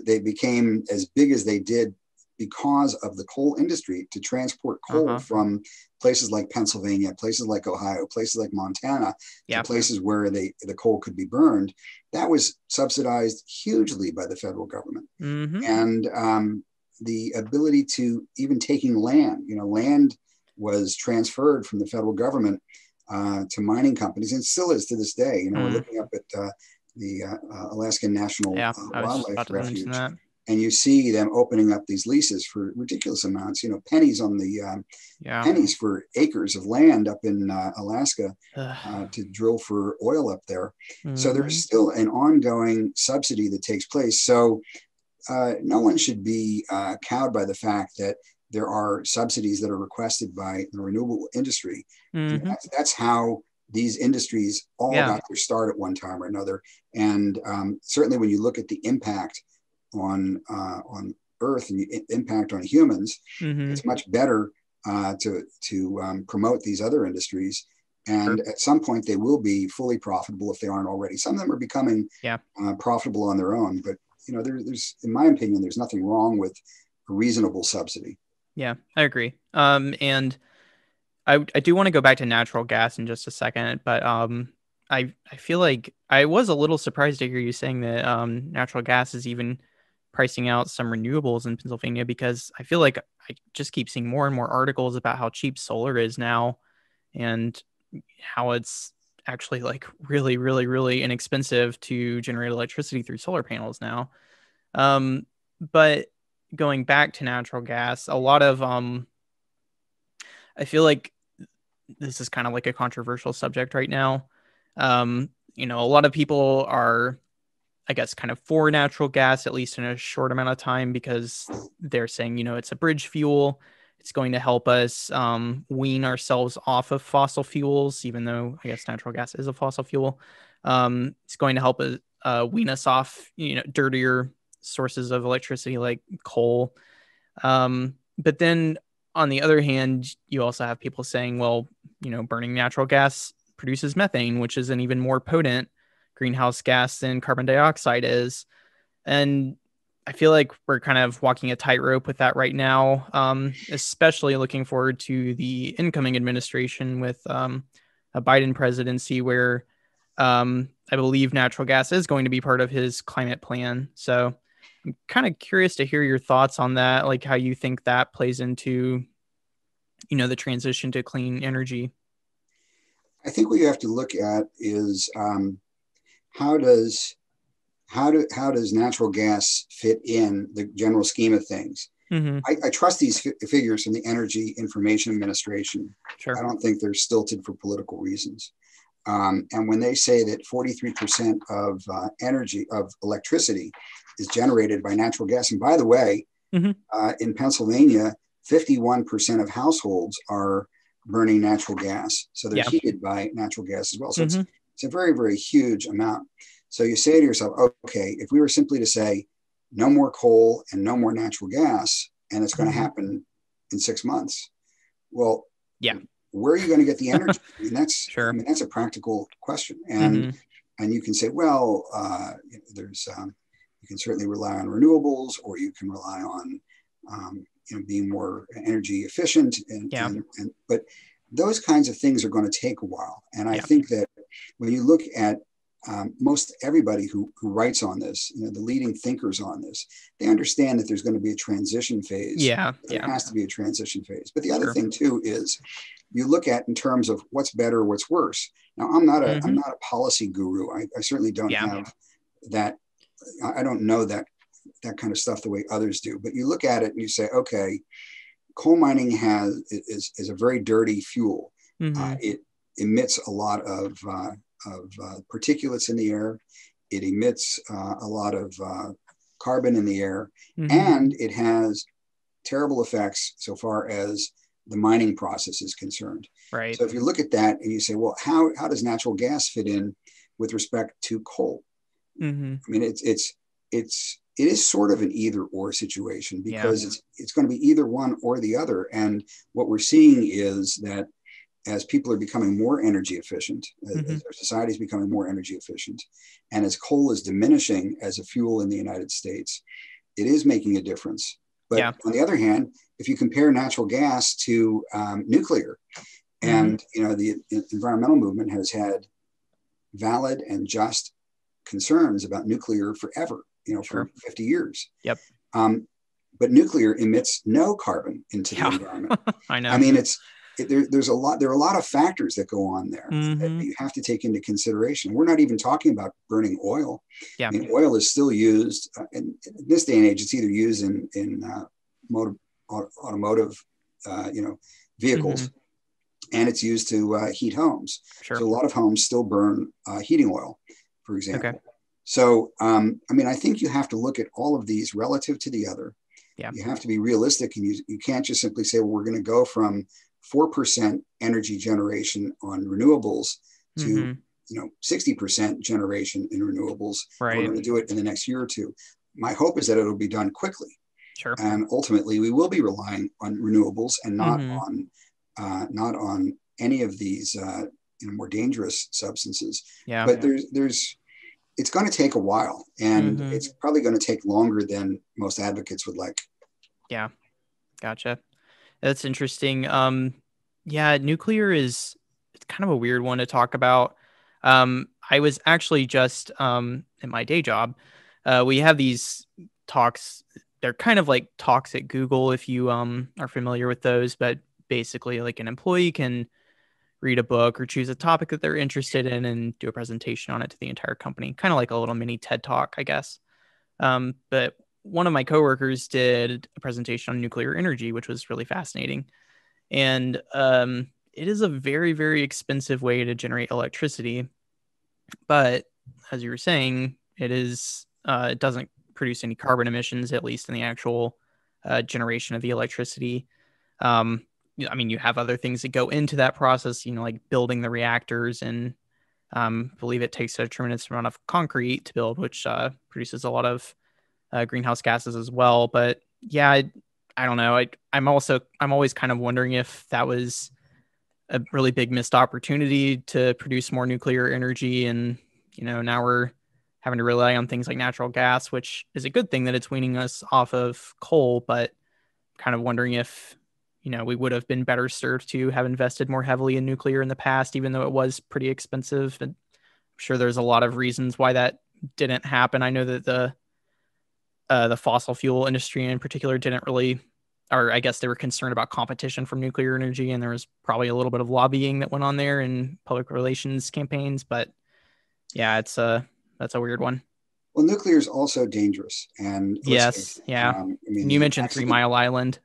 they became as big as they did because of the coal industry to transport coal Uh-huh. from places like Pennsylvania, places like Ohio, places like Montana, Yeah. to places where they the coal could be burned. That was subsidized hugely by the federal government, hmm and um, the ability to even taking land, you know, land was transferred from the federal government uh, to mining companies, and still is to this day. You know, Mm. we're looking up at uh, the uh, Alaskan National Yeah. uh, I was just Wildlife about to mention Refuge, and you see them opening up these leases for ridiculous amounts. You know, pennies on the um, Yeah. pennies for acres of land up in uh, Alaska uh, to drill for oil up there. So Mhm. there's still an ongoing subsidy that takes place. So uh, no one should be uh, cowed by the fact that there are subsidies that are requested by the renewable industry. Mhm. That's, that's how these industries all Yeah. got their start at one time or another. And um, certainly when you look at the impact on uh, on Earth and the impact on humans, Mhm. it's much better uh, to to um, promote these other industries. And at some point, they will be fully profitable if they aren't already. Some of them are becoming Yeah. uh, profitable on their own, but you know, there, there's, in my opinion, there's nothing wrong with a reasonable subsidy. Yeah, I agree. Um, and I I do want to go back to natural gas in just a second, but um, I I feel like I was a little surprised to hear you saying that um, natural gas is even pricing out some renewables in Pennsylvania because I feel like I just keep seeing more and more articles about how cheap solar is now, and how it's actually like really, really, really inexpensive to generate electricity through solar panels now. Um, but going back to natural gas, a lot of um I feel like this is kind of like a controversial subject right now. Um, you know, a lot of people are I guess kind of for natural gas at least in a short amount of time because they're saying, you know, it's a bridge fuel. It's going to help us um, wean ourselves off of fossil fuels, even though I guess natural gas is a fossil fuel. Um, it's going to help us uh, wean us off, you know, dirtier sources of electricity like coal. Um, but then on the other hand, you also have people saying, well, you know, burning natural gas produces methane, which is an even more potent greenhouse gas than carbon dioxide is. And I feel like we're kind of walking a tightrope with that right now, um, especially looking forward to the incoming administration with um, a Biden presidency where um, I believe natural gas is going to be part of his climate plan. So I'm kind of curious to hear your thoughts on that, like how you think that plays into, you know, the transition to clean energy. I think what you have to look at is um, how does how do how does natural gas fit in the general scheme of things? Mm-hmm. I, I trust these fi- figures from the Energy Information Administration. Sure. I don't think they're stilted for political reasons. Um, and when they say that 43% of uh, energy, of electricity, is generated by natural gas, and by the way, Mhm. uh, in Pennsylvania, 51% of households are burning natural gas. So they're Yeah. heated by natural gas as well. So it's, Mhm. it's a very, very huge amount. So you say to yourself, okay, if we were simply to say no more coal and no more natural gas, and it's going to happen in six months, well, Yeah. where are you going to get the energy? I mean, that's Sure. I mean, that's a practical question, and Mhm. and you can say, well, uh, there's um, you can certainly rely on renewables, or you can rely on um, you know being more energy efficient, and, Yeah. and, and but those kinds of things are going to take a while, and I Yeah. think that when you look at um, most everybody who, who writes on this, you know, the leading thinkers on this, they understand that there's going to be a transition phase. Yeah. There yeah. has to be a transition phase. But the other Sure. thing too is you look at in terms of what's better, what's worse. Now, I'm not a am Mhm. not a policy guru. I, I certainly don't Yeah. have that. I don't know that that kind of stuff the way others do. But you look at it and you say, okay, coal mining has is, is a very dirty fuel. Mhm. Uh, it emits a lot of, uh, of uh, particulates in the air. It emits uh, a lot of uh, carbon in the air, Mhm. and it has terrible effects so far as the mining process is concerned. right. So if you look at that and you say, well, how, how does natural gas fit in with respect to coal? Hmm I mean, it's it's it's it is sort of an either or situation Yeah. because it's it's going to be either one or the other. And what we're seeing is that as people are becoming more energy efficient, as- Mhm. as our society is becoming more energy efficient, and as coal is diminishing as a fuel in the United States, it is making a difference. But Yeah. on the other hand, if you compare natural gas to um, nuclear, Mm-hmm. and you know the environmental movement has had valid and just concerns about nuclear forever, you know, Sure. for 50 years. Yep. Um, but nuclear emits no carbon into Yeah. the environment. I know. I mean, it's it, there, there's a lot. There are a lot of factors that go on there that Mhm. you have to take into consideration. We're not even talking about burning oil. Yeah. I mean, oil is still used uh, in, in this day and age. It's either used in in uh, motor, au- automotive, uh, you know, vehicles, Mm-hmm. and it's used to uh, heat homes. sure. So a lot of homes still burn uh, heating oil, for example. Okay. So, um, I mean, I think you have to look at all of these relative to the other. Yeah. You have to be realistic, and you, you can't just simply say, well, we're going to go from 4% energy generation on renewables to, Mhm. you know, 60% generation in renewables. right. We're going to do it in the next year or two. My hope is that it'll be done quickly Sure. and ultimately we will be relying on renewables and not Mhm. on uh, not on any of these uh, you know, more dangerous substances. Yeah. but there's there's it's going to take a while, and Mhm. it's probably going to take longer than most advocates would like. Yeah. Gotcha. That's interesting. Um, yeah, nuclear is it's kind of a weird one to talk about. Um, I was actually just um in my day job. Uh, we have these talks. They're kind of like talks at Google if you um are familiar with those, but basically like an employee can read a book or choose a topic that they're interested in and do a presentation on it to the entire company, kind of like a little mini TED talk, I guess. Um, but one of my coworkers did a presentation on nuclear energy, which was really fascinating. And um, it is a very, very expensive way to generate electricity. But as you were saying, it is uh, it doesn't produce any carbon emissions, at least in the actual uh, generation of the electricity. Um, I mean, you have other things that go into that process, you know, like building the reactors and um, believe it takes a tremendous amount of concrete to build, which uh, produces a lot of uh, greenhouse gases as well. But yeah, I, I don't know. I, I'm also I'm always kind of wondering if that was a really big missed opportunity to produce more nuclear energy, and you know now we're having to rely on things like natural gas, which is a good thing that it's weaning us off of coal. But kind of wondering if you know we would have been better served to have invested more heavily in nuclear in the past, even though it was pretty expensive. And I'm sure there's a lot of reasons why that didn't happen. I know that the uh, the fossil fuel industry in particular didn't really, or I guess they were concerned about competition from nuclear energy, and there was probably a little bit of lobbying that went on there in public relations campaigns. But yeah, it's a that's a weird one. Well, nuclear is also dangerous, and Yes, yeah. um, I mean, you mentioned Three Mile Island.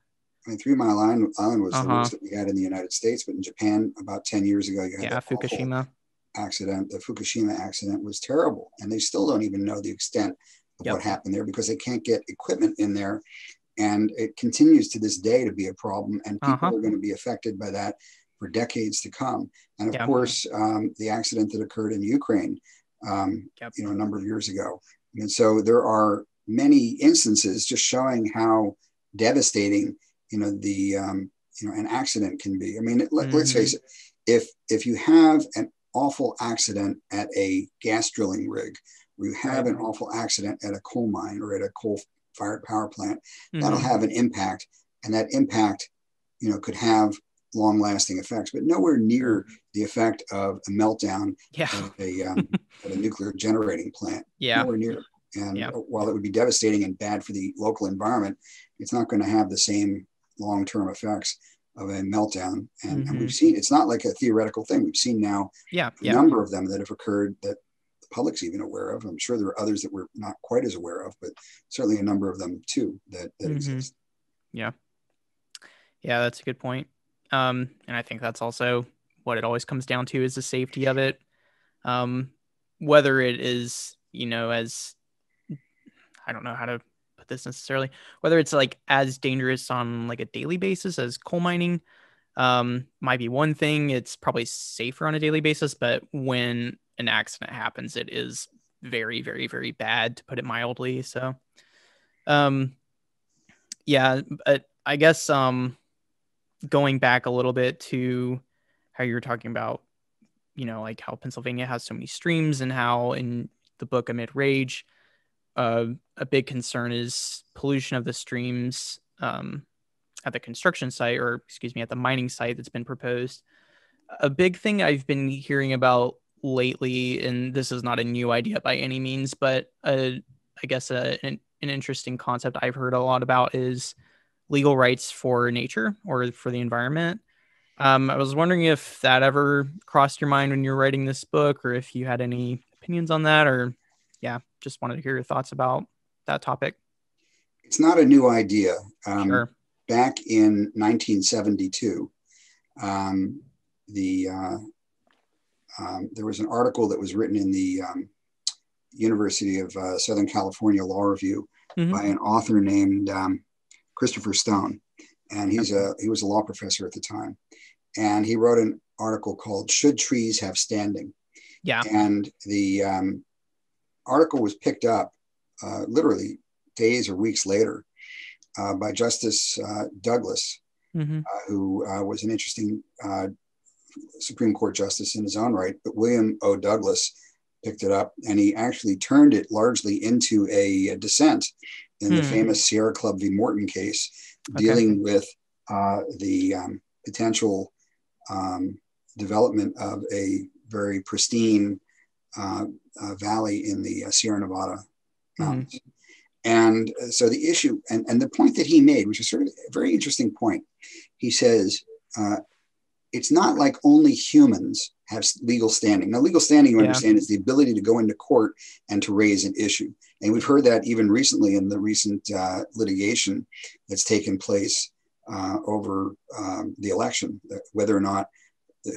I mean, Three Mile Island, Island was the Uh-huh. worst that we had in the United States, but in Japan, about ten years ago, you had Yeah, Fukushima. accident. The Fukushima accident was terrible, and they still don't even know the extent of Yep. what happened there because they can't get equipment in there, and it continues to this day to be a problem. And people Uh-huh. are going to be affected by that for decades to come. And of Yeah. course, um, the accident that occurred in Ukraine, um, Yep. you know, a number of years ago. And so there are many instances just showing how devastating, you know, the um, you know an accident can be. I mean, let, let's Mhm. face it. If if you have an awful accident at a gas drilling rig, or you have an awful accident at a coal mine or at a coal-fired power plant, that'll Mhm. have an impact, and that impact, you know, could have long-lasting effects, but nowhere near the effect of a meltdown Yeah. of a um, at a nuclear generating plant. Yeah. Nowhere near. And Yeah. while it would be devastating and bad for the local environment, it's not going to have the same long term effects of a meltdown. And, and Mhm. we've seen it's not like a theoretical thing. We've seen now Yeah. a Yeah. number of them that have occurred that the public's even aware of. I'm sure there are others that we're not quite as aware of, but certainly a number of them too that, that Mhm. exist. Yeah. Yeah, that's a good point. Um, and I think that's also what it always comes down to is the safety of it. Um, whether it is, you know, as I don't know how to this necessarily, whether it's like as dangerous on like a daily basis as coal mining, um, might be one thing. It's probably safer on a daily basis, but when an accident happens, it is very, very, very bad to put it mildly. So, um, yeah, but I guess um going back a little bit to how you were talking about, you know, like how Pennsylvania has so many streams and how in the book Amid Rage, uh, a big concern is pollution of the streams um, at the construction site, or excuse me, at the mining site that's been proposed. A big thing I've been hearing about lately, and this is not a new idea by any means, but uh, I guess a, an, an interesting concept I've heard a lot about is legal rights for nature or for the environment. Um, I was wondering if that ever crossed your mind when you were writing this book, or if you had any opinions on that, or yeah, just wanted to hear your thoughts about that topic. It's not a new idea. Um, sure. Back in 1972, um, the uh, um, there was an article that was written in the um, University of uh, Southern California Law Review Mhm. by an author named um, Christopher Stone, and he's a he was a law professor at the time, and he wrote an article called "Should Trees Have Standing?" Yeah. and the um, article was picked up uh, literally days or weeks later uh, by Justice uh, Douglas, hmm uh, who uh, was an interesting uh, Supreme Court justice in his own right. But William O. Douglas picked it up, and he actually turned it largely into a, a dissent in the Hmm. famous Sierra Club v. Morton case, Okay. dealing with uh, the um, potential um, development of a very pristine uh, uh, valley in the uh, Sierra Nevada Mhm. mountains. And uh, so the issue, and, and the point that he made, which is sort of a very interesting point, he says, uh, it's not like only humans have legal standing. Now, legal standing, you Yeah. understand, is the ability to go into court and to raise an issue. And we've heard that even recently in the recent uh, litigation that's taken place uh, over um, the election, whether or not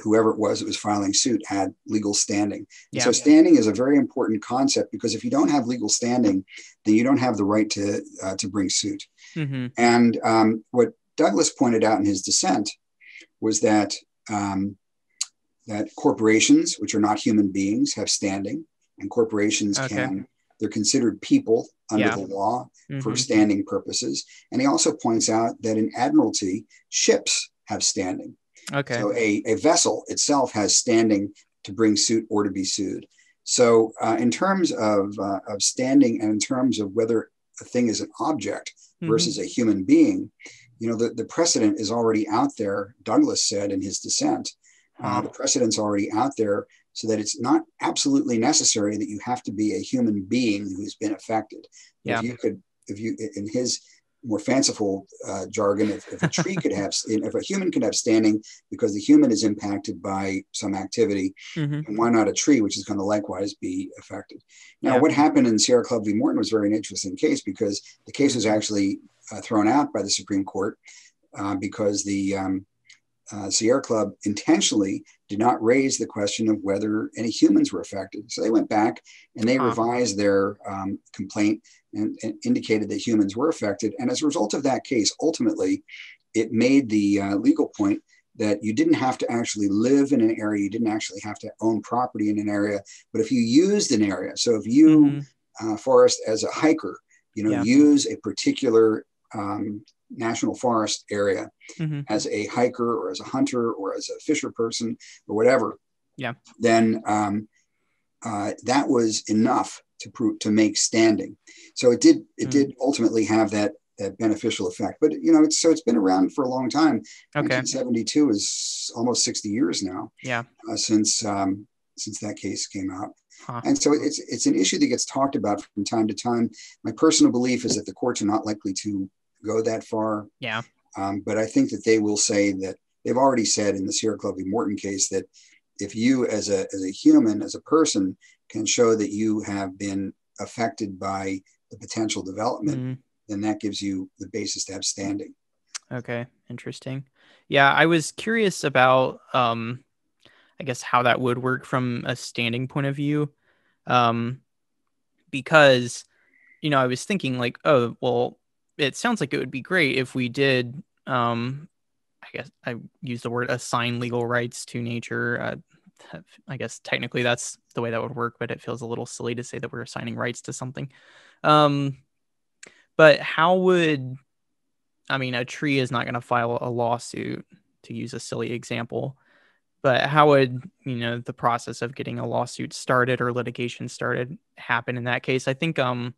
whoever it was that was filing suit had legal standing. Yeah. So standing is a very important concept because if you don't have legal standing, then you don't have the right to uh, to bring suit. hmm And um, what Douglas pointed out in his dissent was that um, that corporations, which are not human beings, have standing, and corporations Okay. can they're considered people under Yeah. the law for Mhm. standing purposes. And he also points out that in admiralty, ships have standing. Okay. So a, a vessel itself has standing to bring suit or to be sued. So uh, in terms of, uh, of standing and in terms of whether a thing is an object Mhm. versus a human being, you know, the, the precedent is already out there. Douglas said in his dissent, uh, the precedent's already out there so that it's not absolutely necessary that you have to be a human being who's been affected. Yeah. If you could, if you, in his more fanciful uh, jargon, if, if a tree could have, if a human could have standing because the human is impacted by some activity, Mhm. and why not a tree, which is going to likewise be affected? Now, Yeah. what happened in Sierra Club v. Morton was very interesting case because the case was actually uh, thrown out by the Supreme Court uh, because the um, uh, Sierra Club intentionally did not raise the question of whether any humans were affected. So they went back and they revised their um, complaint and, and indicated that humans were affected. And as a result of that case, ultimately, it made the uh, legal point that you didn't have to actually live in an area, you didn't actually have to own property in an area, but if you used an area, so if you, Mhm. uh, Forrest, as a hiker, you know, Yeah. use a particular um, national forest area Mhm. as a hiker or as a hunter or as a fisher person or whatever, Yeah. then um, uh, that was enough to prove to make standing. So it did it Mm. did ultimately have that that beneficial effect. But you know, it's so it's been around for a long time. Okay. 1972 is almost 60 years now Yeah. uh, since um, since that case came out. Huh. And so it's it's an issue that gets talked about from time to time. My personal belief is that the courts are not likely to go that far. Yeah. Um, but I think that they will say that they've already said in the Sierra Club v. Morton case that if you as a as a human as a person can show that you have been affected by the potential development, mm-hmm. then that gives you the basis to have standing. Okay, interesting. Yeah, I was curious about um I guess how that would work from a standing point of view. Um because you know, I was thinking like, oh, well, it sounds like it would be great if we did um I guess I use the word assign legal rights to nature. Uh, I guess technically that's the way that would work, but it feels a little silly to say that we're assigning rights to something. Um, but how would I mean, a tree is not going to file a lawsuit to use a silly example, but how would, you know, the process of getting a lawsuit started or litigation started happen in that case? I think, um,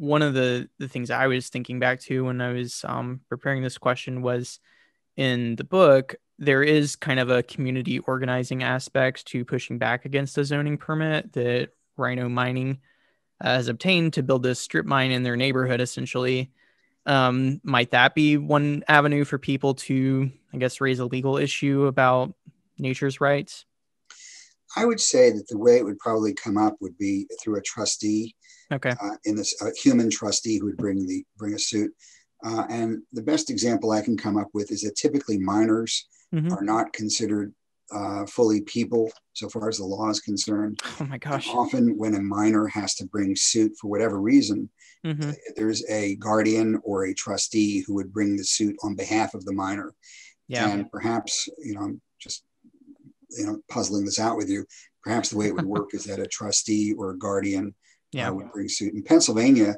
one of the, the things I was thinking back to when I was um, preparing this question was in the book, there is kind of a community organizing aspect to pushing back against the zoning permit that Rhino Mining uh, has obtained to build this strip mine in their neighborhood, essentially. Um, might that be one avenue for people to, I guess, raise a legal issue about nature's rights? I would say that the way it would probably come up would be through a trustee. Okay. Uh, in this, a human trustee who would bring the bring a suit. Uh, and the best example I can come up with is that typically minors mm-hmm. are not considered uh, fully people so far as the law is concerned. Oh my gosh. Often, when a minor has to bring suit for whatever reason, mm-hmm. there's a guardian or a trustee who would bring the suit on behalf of the minor. Yeah. And perhaps, you know, I'm just, you know, puzzling this out with you. Perhaps the way it would work is that a trustee or a guardian uh, yeah. uh, would bring suit. In Pennsylvania,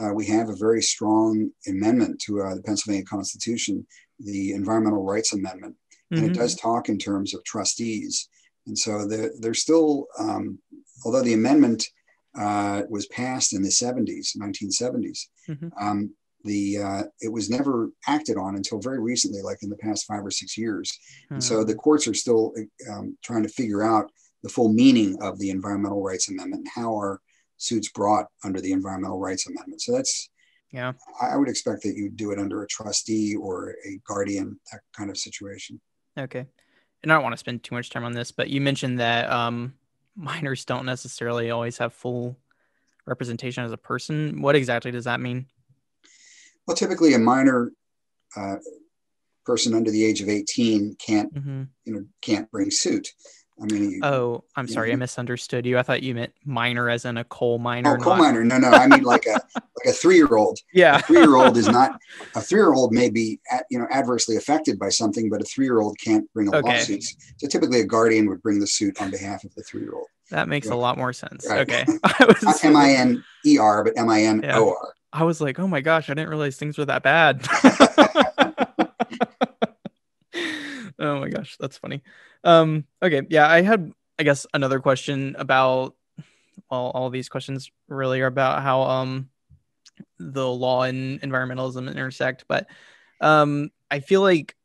uh, we have a very strong amendment to uh, the Pennsylvania Constitution, the Environmental Rights Amendment, and mm-hmm. it does talk in terms of trustees. And so the, there's still, um, although the amendment uh, was passed in the 70s, 1970s, mm-hmm. um, the uh, it was never acted on until very recently, like in the past five or six years. Mm-hmm. And so the courts are still um, trying to figure out the full meaning of the Environmental Rights Amendment and how are suits brought under the Environmental Rights Amendment. So that's yeah. I would expect that you do it under a trustee or a guardian, that kind of situation. Okay. And I don't want to spend too much time on this, but you mentioned that um, minors don't necessarily always have full representation as a person. What exactly does that mean? Well, typically a minor uh, person under the age of 18 can't, mm-hmm. you know, can't bring suit. I mean, oh, I'm sorry, know, I misunderstood you. I thought you meant minor as in a coal miner. Oh, coal not... miner. No, no, I mean like a like a three year old. Yeah, three year old is not a three year old may be you know adversely affected by something, but a three year old can't bring a okay. lawsuit. So typically, a guardian would bring the suit on behalf of the three year old. That makes yeah. a lot more sense. Right. Okay, not M I N E R, but M I N O R. I was like, oh my gosh, I didn't realize things were that bad. oh my gosh, that's funny. Um, okay, yeah, I had I guess another question about well, all these questions really are about how um the law and environmentalism intersect, but um I feel like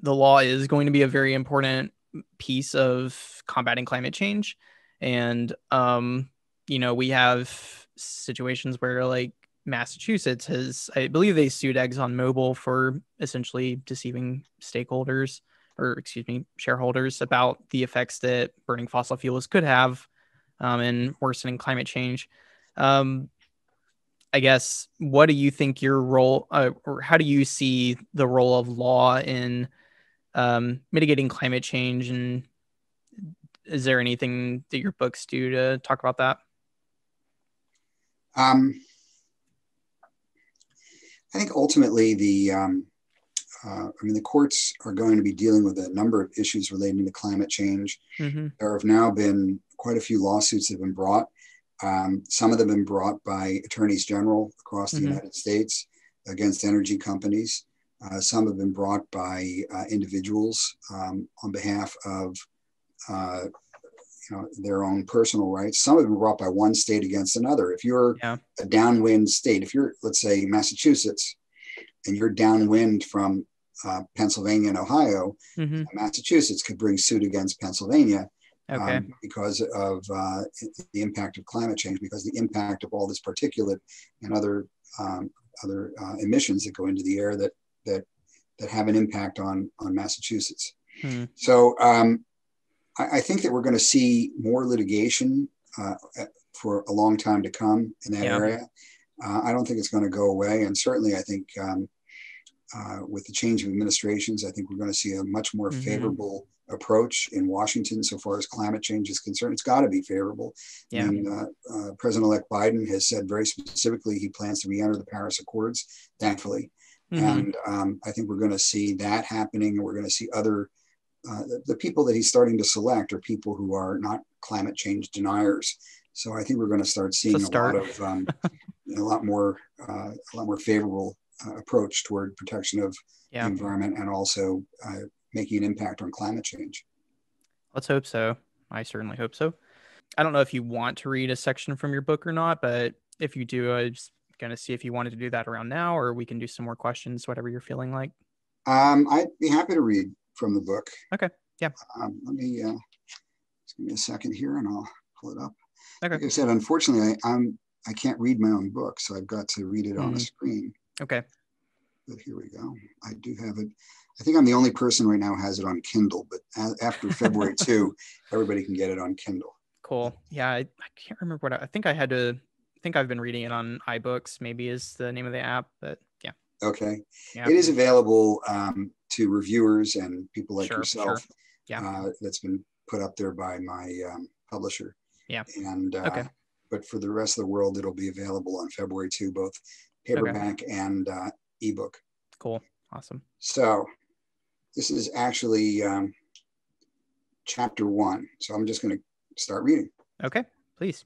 the law is going to be a very important piece of combating climate change. And um, you know, we have situations where like Massachusetts has, I believe they sued Exxon ExxonMobil for essentially deceiving stakeholders or excuse me, shareholders about the effects that burning fossil fuels could have um, in worsening climate change. Um, I guess, what do you think your role, uh, or how do you see the role of law in um, mitigating climate change? And is there anything that your books do to talk about that? Um, I think ultimately the um, uh, I mean, the courts are going to be dealing with a number of issues relating to climate change. Mm-hmm. There have now been quite a few lawsuits that have been brought. Um, some of them have been brought by attorneys general across mm-hmm. the United States against energy companies. Uh, some have been brought by uh, individuals um, on behalf of uh, you know, their own personal rights. Some have been brought by one state against another. If you're yeah. a downwind state, if you're, let's say, Massachusetts, and you're downwind from uh, Pennsylvania and Ohio, mm-hmm. Massachusetts could bring suit against Pennsylvania okay. um, because of uh, the impact of climate change, because the impact of all this particulate and other um, other uh, emissions that go into the air that that that have an impact on on Massachusetts. Hmm. So um, I, I, think that we're going to see more litigation uh, for a long time to come in that yeah. area. Uh, I don't think it's going to go away, and certainly I think um, uh, with the change of administrations, I think we're going to see a much more mm-hmm. favorable approach in Washington so far as climate change is concerned. It's got to be favorable. Yeah. And uh, uh, President-elect Biden has said very specifically he plans to re-enter the Paris Accords, thankfully. Mm-hmm. And um, I think we're going to see that happening, and we're going to see other uh, the, the, people that he's starting to select are people who are not climate change deniers. So I think we're going to start seeing a, start. a, lot of um, a lot more uh, a lot more favorable uh, approach toward protection of yeah. the environment and also uh, making an impact on climate change. Let's hope so. I certainly hope so. I don't know if you want to read a section from your book or not, but if you do, I just going to see if you wanted to do that around now, or we can do some more questions, whatever you're feeling like. Um, I'd be happy to read from the book. Okay. Yeah. Um, let me uh, just give me a second here, and I'll pull it up. Okay. Like I said, unfortunately, I, I'm I can't read my own book, so I've got to read it mm-hmm. on the screen. Okay. But here we go. I do have it. I think I'm the only person right now has it on Kindle, but after February 2, everybody can get it on Kindle. Cool. Yeah, I, I can't remember what I, I, think I had to. I think I've been reading it on iBooks. Maybe is the name of the app, but. Okay. Yeah. It is available um, to reviewers and people like sure, yourself. Sure. Yeah. Uh, that's been put up there by my um, publisher. Yeah. And uh, okay. But for the rest of the world, it'll be available on February 2, both paperback okay. and uh, ebook. Cool. Awesome. So this is actually um, chapter one. So I'm just going to start reading. Okay, please.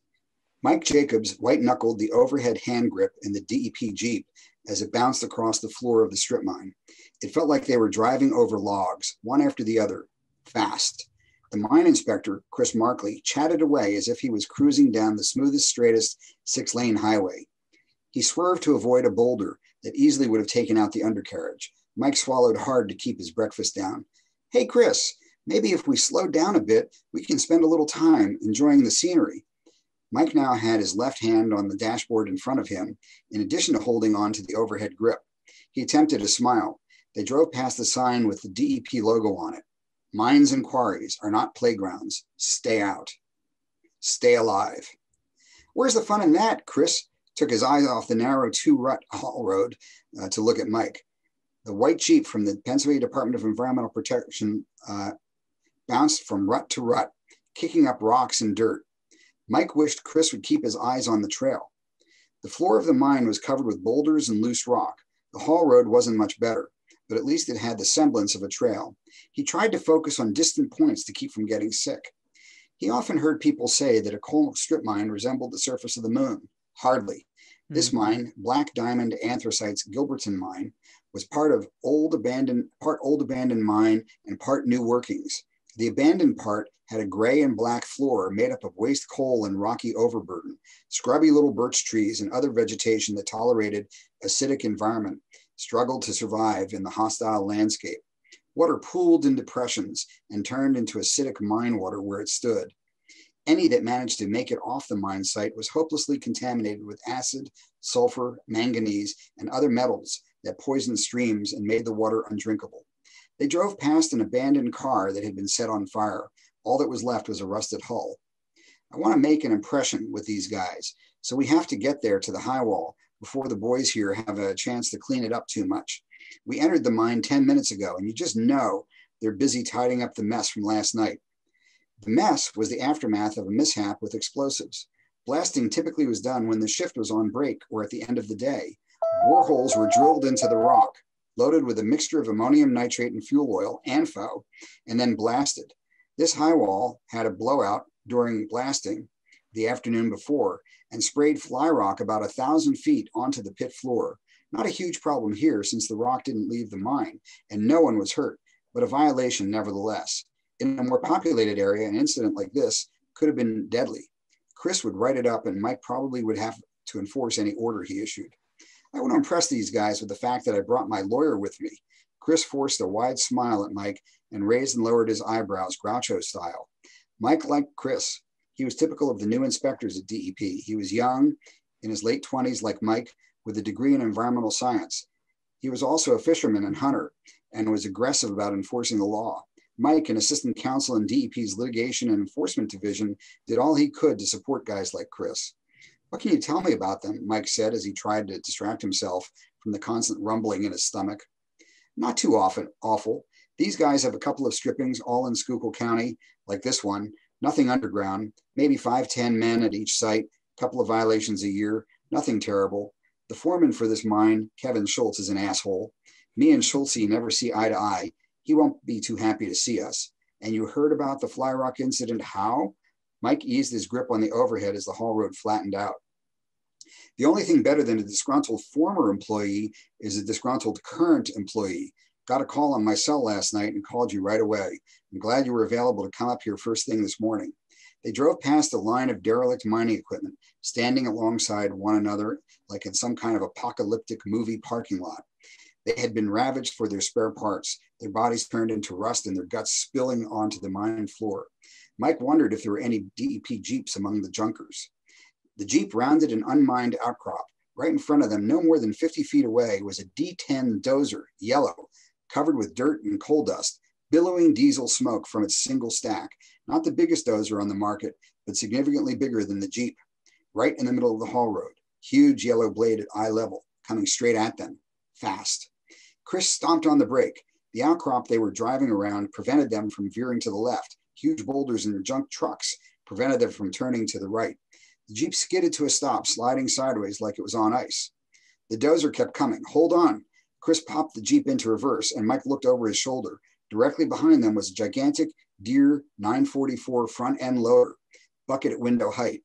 Mike Jacobs white knuckled the overhead hand grip in the DEP Jeep as it bounced across the floor of the strip mine. It felt like they were driving over logs, one after the other, fast. The mine inspector, Chris Markley, chatted away as if he was cruising down the smoothest, straightest six lane highway. He swerved to avoid a boulder that easily would have taken out the undercarriage. Mike swallowed hard to keep his breakfast down. Hey, Chris, maybe if we slow down a bit, we can spend a little time enjoying the scenery. Mike now had his left hand on the dashboard in front of him, in addition to holding on to the overhead grip. He attempted a smile. They drove past the sign with the DEP logo on it. Mines and quarries are not playgrounds. Stay out. Stay alive. Where's the fun in that, Chris? took his eyes off the narrow two rut haul road uh, to look at Mike. The white Jeep from the Pennsylvania Department of Environmental Protection uh, bounced from rut to rut, kicking up rocks and dirt. Mike wished Chris would keep his eyes on the trail. The floor of the mine was covered with boulders and loose rock. The haul road wasn't much better, but at least it had the semblance of a trail. He tried to focus on distant points to keep from getting sick. He often heard people say that a coal strip mine resembled the surface of the moon. Hardly. This mm-hmm. mine, Black Diamond Anthracite's Gilberton mine, was part of old abandoned part old abandoned mine and part new workings. The abandoned part had a gray and black floor made up of waste coal and rocky overburden. Scrubby little birch trees and other vegetation that tolerated acidic environment struggled to survive in the hostile landscape. Water pooled in depressions and turned into acidic mine water where it stood. Any that managed to make it off the mine site was hopelessly contaminated with acid, sulfur, manganese, and other metals that poisoned streams and made the water undrinkable. They drove past an abandoned car that had been set on fire. All that was left was a rusted hull. I want to make an impression with these guys, so we have to get there to the high wall before the boys here have a chance to clean it up too much. We entered the mine 10 minutes ago, and you just know they're busy tidying up the mess from last night. The mess was the aftermath of a mishap with explosives. Blasting typically was done when the shift was on break or at the end of the day. Boreholes were drilled into the rock, loaded with a mixture of ammonium nitrate and fuel oil, ANFO, and then blasted. This high wall had a blowout during blasting the afternoon before and sprayed fly rock about a thousand feet onto the pit floor. Not a huge problem here since the rock didn't leave the mine and no one was hurt, but a violation nevertheless in a more populated area, an incident like this could have been deadly. Chris would write it up and Mike probably would have to enforce any order he issued. I want to impress these guys with the fact that I brought my lawyer with me. Chris forced a wide smile at Mike and raised and lowered his eyebrows, Groucho style. Mike liked Chris. He was typical of the new inspectors at DEP. He was young, in his late 20s, like Mike, with a degree in environmental science. He was also a fisherman and hunter and was aggressive about enforcing the law. Mike, an assistant counsel in DEP's litigation and enforcement division, did all he could to support guys like Chris. What can you tell me about them? Mike said as he tried to distract himself from the constant rumbling in his stomach. Not too often awful. These guys have a couple of strippings all in Schuylkill County, like this one, nothing underground, maybe five, 10 men at each site, a couple of violations a year, nothing terrible. The foreman for this mine, Kevin Schultz, is an asshole. Me and Schultz never see eye to eye. He won't be too happy to see us. And you heard about the fly rock incident. How? Mike eased his grip on the overhead as the haul road flattened out. The only thing better than a disgruntled former employee is a disgruntled current employee. Got a call on my cell last night and called you right away. I'm glad you were available to come up here first thing this morning. They drove past a line of derelict mining equipment, standing alongside one another like in some kind of apocalyptic movie parking lot. They had been ravaged for their spare parts, their bodies turned into rust and their guts spilling onto the mine floor. Mike wondered if there were any DEP Jeeps among the junkers. The Jeep rounded an unmined outcrop. Right in front of them, no more than 50 feet away, was a D10 dozer, yellow, covered with dirt and coal dust, billowing diesel smoke from its single stack. Not the biggest dozer on the market, but significantly bigger than the Jeep. Right in the middle of the haul road, huge yellow blade at eye level, coming straight at them, fast. Chris stomped on the brake. The outcrop they were driving around prevented them from veering to the left. Huge boulders and junk trucks prevented them from turning to the right. The Jeep skidded to a stop, sliding sideways like it was on ice. The dozer kept coming. Hold on. Chris popped the Jeep into reverse, and Mike looked over his shoulder. Directly behind them was a gigantic Deere 944 front end loader, bucket at window height,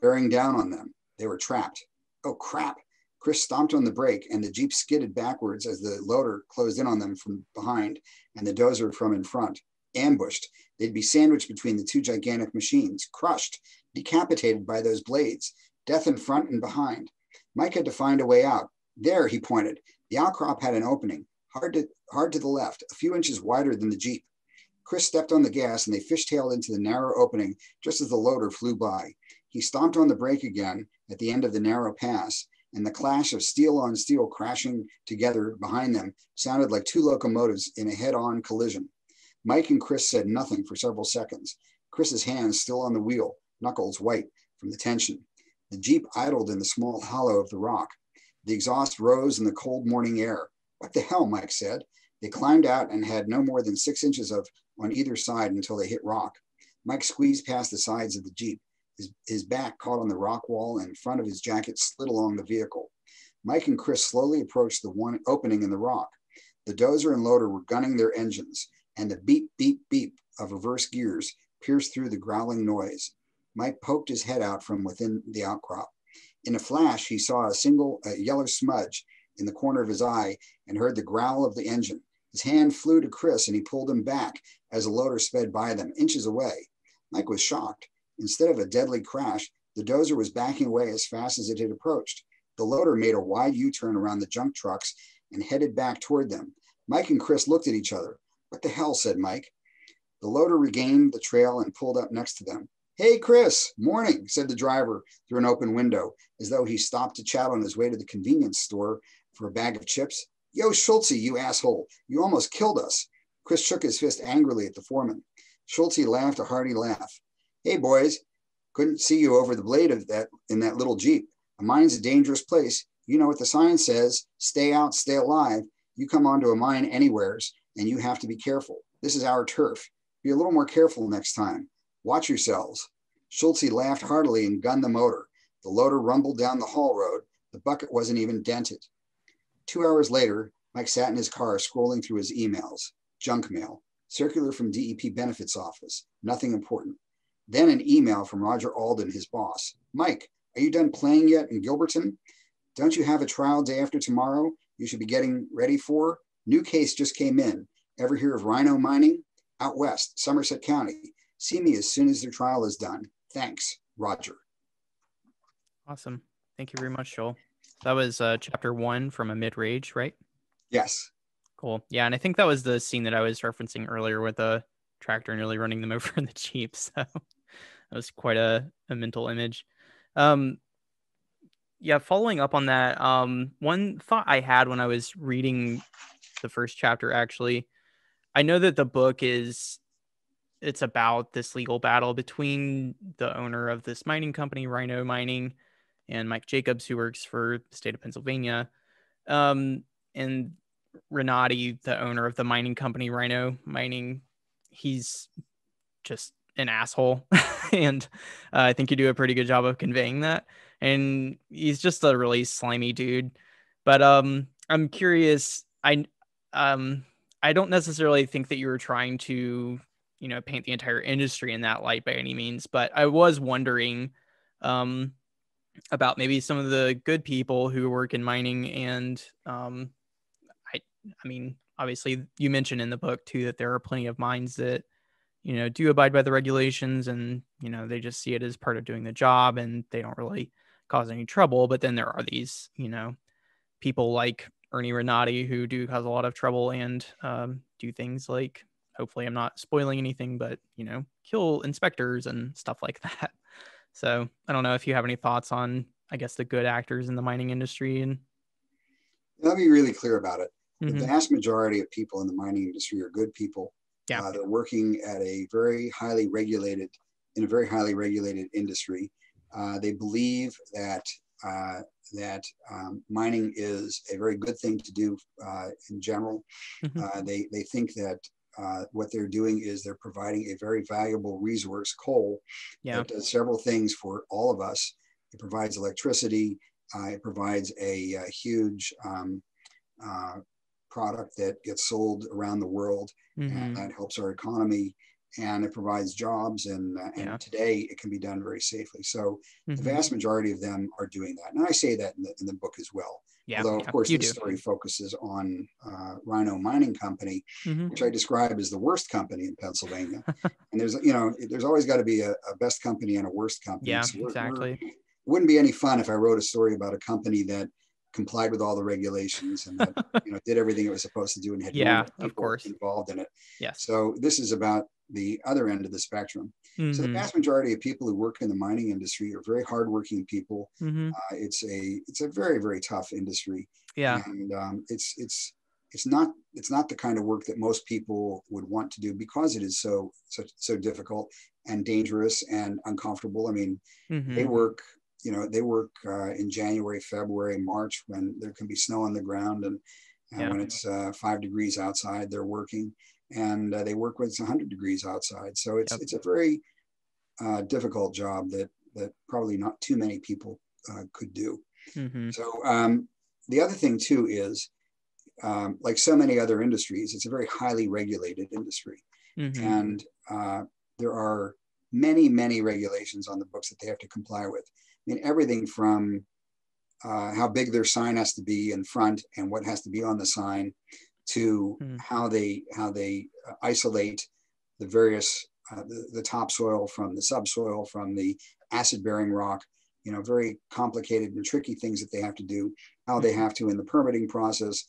bearing down on them. They were trapped. Oh, crap. Chris stomped on the brake, and the Jeep skidded backwards as the loader closed in on them from behind and the dozer from in front. Ambushed, they'd be sandwiched between the two gigantic machines, crushed decapitated by those blades, death in front and behind. Mike had to find a way out. There, he pointed. The outcrop had an opening, hard to, hard to the left, a few inches wider than the Jeep. Chris stepped on the gas and they fishtailed into the narrow opening just as the loader flew by. He stomped on the brake again at the end of the narrow pass, and the clash of steel on steel crashing together behind them sounded like two locomotives in a head on collision. Mike and Chris said nothing for several seconds, Chris's hands still on the wheel, knuckles white from the tension. The Jeep idled in the small hollow of the rock. The exhaust rose in the cold morning air. What the hell, Mike said. They climbed out and had no more than six inches of on either side until they hit rock. Mike squeezed past the sides of the Jeep. His, his back caught on the rock wall and front of his jacket slid along the vehicle. Mike and Chris slowly approached the one opening in the rock. The dozer and loader were gunning their engines, and the beep, beep, beep of reverse gears pierced through the growling noise. Mike poked his head out from within the outcrop. In a flash, he saw a single yellow smudge in the corner of his eye and heard the growl of the engine. His hand flew to Chris and he pulled him back as the loader sped by them, inches away. Mike was shocked. Instead of a deadly crash, the dozer was backing away as fast as it had approached. The loader made a wide U turn around the junk trucks and headed back toward them. Mike and Chris looked at each other. What the hell, said Mike. The loader regained the trail and pulled up next to them. Hey, Chris, morning, said the driver through an open window, as though he stopped to chat on his way to the convenience store for a bag of chips. Yo, Schultze, you asshole, you almost killed us. Chris shook his fist angrily at the foreman. Schultze laughed a hearty laugh. Hey, boys, couldn't see you over the blade of that in that little Jeep. A mine's a dangerous place. You know what the sign says stay out, stay alive. You come onto a mine anywheres, and you have to be careful. This is our turf. Be a little more careful next time. Watch yourselves. Schultze laughed heartily and gunned the motor. The loader rumbled down the haul road. The bucket wasn't even dented. Two hours later, Mike sat in his car scrolling through his emails. Junk mail. Circular from DEP benefits office. Nothing important. Then an email from Roger Alden, his boss. Mike, are you done playing yet in Gilberton? Don't you have a trial day after tomorrow you should be getting ready for? New case just came in. Ever hear of rhino mining? Out west, Somerset County. See me as soon as the trial is done. Thanks, Roger. Awesome. Thank you very much, Joel. That was uh, chapter one from Amid Rage, right? Yes. Cool. Yeah, and I think that was the scene that I was referencing earlier with the tractor nearly running them over in the Jeep. So that was quite a, a mental image. Um, yeah, following up on that, um, one thought I had when I was reading the first chapter, actually, I know that the book is it's about this legal battle between the owner of this mining company, Rhino Mining, and Mike Jacobs, who works for the state of Pennsylvania. Um, and Renati, the owner of the mining company, Rhino Mining, he's just an asshole. and uh, I think you do a pretty good job of conveying that. And he's just a really slimy dude. But um, I'm curious. I um, I don't necessarily think that you were trying to, you know, paint the entire industry in that light by any means. But I was wondering, um, about maybe some of the good people who work in mining and um, I I mean obviously you mentioned in the book too that there are plenty of mines that you know do abide by the regulations and you know they just see it as part of doing the job and they don't really cause any trouble but then there are these you know people like Ernie Renati who do cause a lot of trouble and um, do things like hopefully I'm not spoiling anything but you know kill inspectors and stuff like that so I don't know if you have any thoughts on, I guess, the good actors in the mining industry. And let me be really clear about it. Mm-hmm. The vast majority of people in the mining industry are good people. Yeah. Uh, they're working at a very highly regulated, in a very highly regulated industry. Uh, they believe that uh, that um, mining is a very good thing to do uh, in general. Mm-hmm. Uh, they they think that uh, what they're doing is they're providing a very valuable resource, coal, yeah. that does several things for all of us. It provides electricity. Uh, it provides a, a huge um, uh, product that gets sold around the world, mm-hmm. and that helps our economy. And it provides jobs, and, uh, and yeah. today it can be done very safely. So mm-hmm. the vast majority of them are doing that, and I say that in the, in the book as well. Yeah, Although, of course, the story focuses on uh, Rhino Mining Company, mm-hmm. which I describe as the worst company in Pennsylvania. and there's, you know, there's always got to be a, a, best company and a worst company. Yeah, so we're, exactly. We're, wouldn't be any fun if I wrote a story about a company that complied with all the regulations and that, you know did everything it was supposed to do and had yeah, of course involved in it. Yes. So this is about the other end of the spectrum. Mm-hmm. So the mm-hmm. vast majority of people who work in the mining industry are very hardworking people. Mm-hmm. Uh, it's a it's a very very tough industry. Yeah, and um, it's it's it's not it's not the kind of work that most people would want to do because it is so so so difficult and dangerous and uncomfortable. I mean, mm-hmm. they work you know they work uh, in January, February, March when there can be snow on the ground and, and yeah. when it's uh, five degrees outside, they're working and uh, they work when it's 100 degrees outside. So it's yep. it's a very uh, difficult job that that probably not too many people uh, could do. Mm-hmm. So um, the other thing too is, um, like so many other industries, it's a very highly regulated industry, mm-hmm. and uh, there are many many regulations on the books that they have to comply with. I mean everything from uh, how big their sign has to be in front and what has to be on the sign to mm. how they how they uh, isolate the various uh, the, the topsoil from the subsoil from the acid bearing rock you know very complicated and tricky things that they have to do how they hmm. have to in the permitting process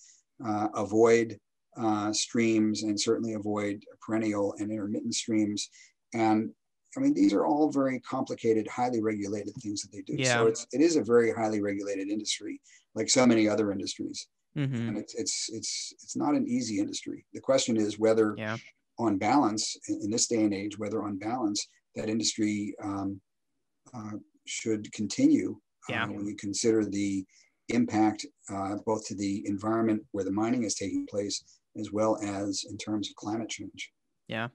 uh, avoid uh, streams and certainly avoid perennial and intermittent streams and I mean, these are all very complicated, highly regulated things that they do. Yeah. So it's, it is a very highly regulated industry, like so many other industries. Mm-hmm. And it's, it's, it's, it's not an easy industry. The question is whether yeah. on balance in, this day and age, whether on balance that industry um, uh, should continue uh, yeah. uh, when you consider the impact uh, both to the environment where the mining is taking place, as well as in terms of climate change. Yeah.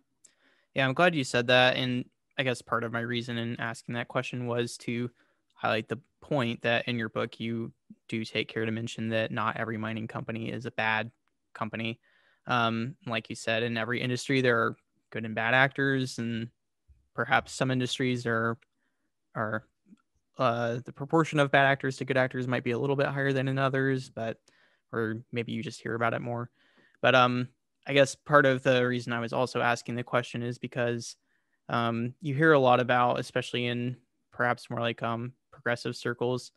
Yeah, I'm glad you said that. And I guess part of my reason in asking that question was to highlight the point that in your book you do take care to mention that not every mining company is a bad company. Um, like you said, in every industry there are good and bad actors, and perhaps some industries are are uh, the proportion of bad actors to good actors might be a little bit higher than in others, but or maybe you just hear about it more. But um, I guess part of the reason I was also asking the question is because um, you hear a lot about, especially in perhaps more like um, progressive circles,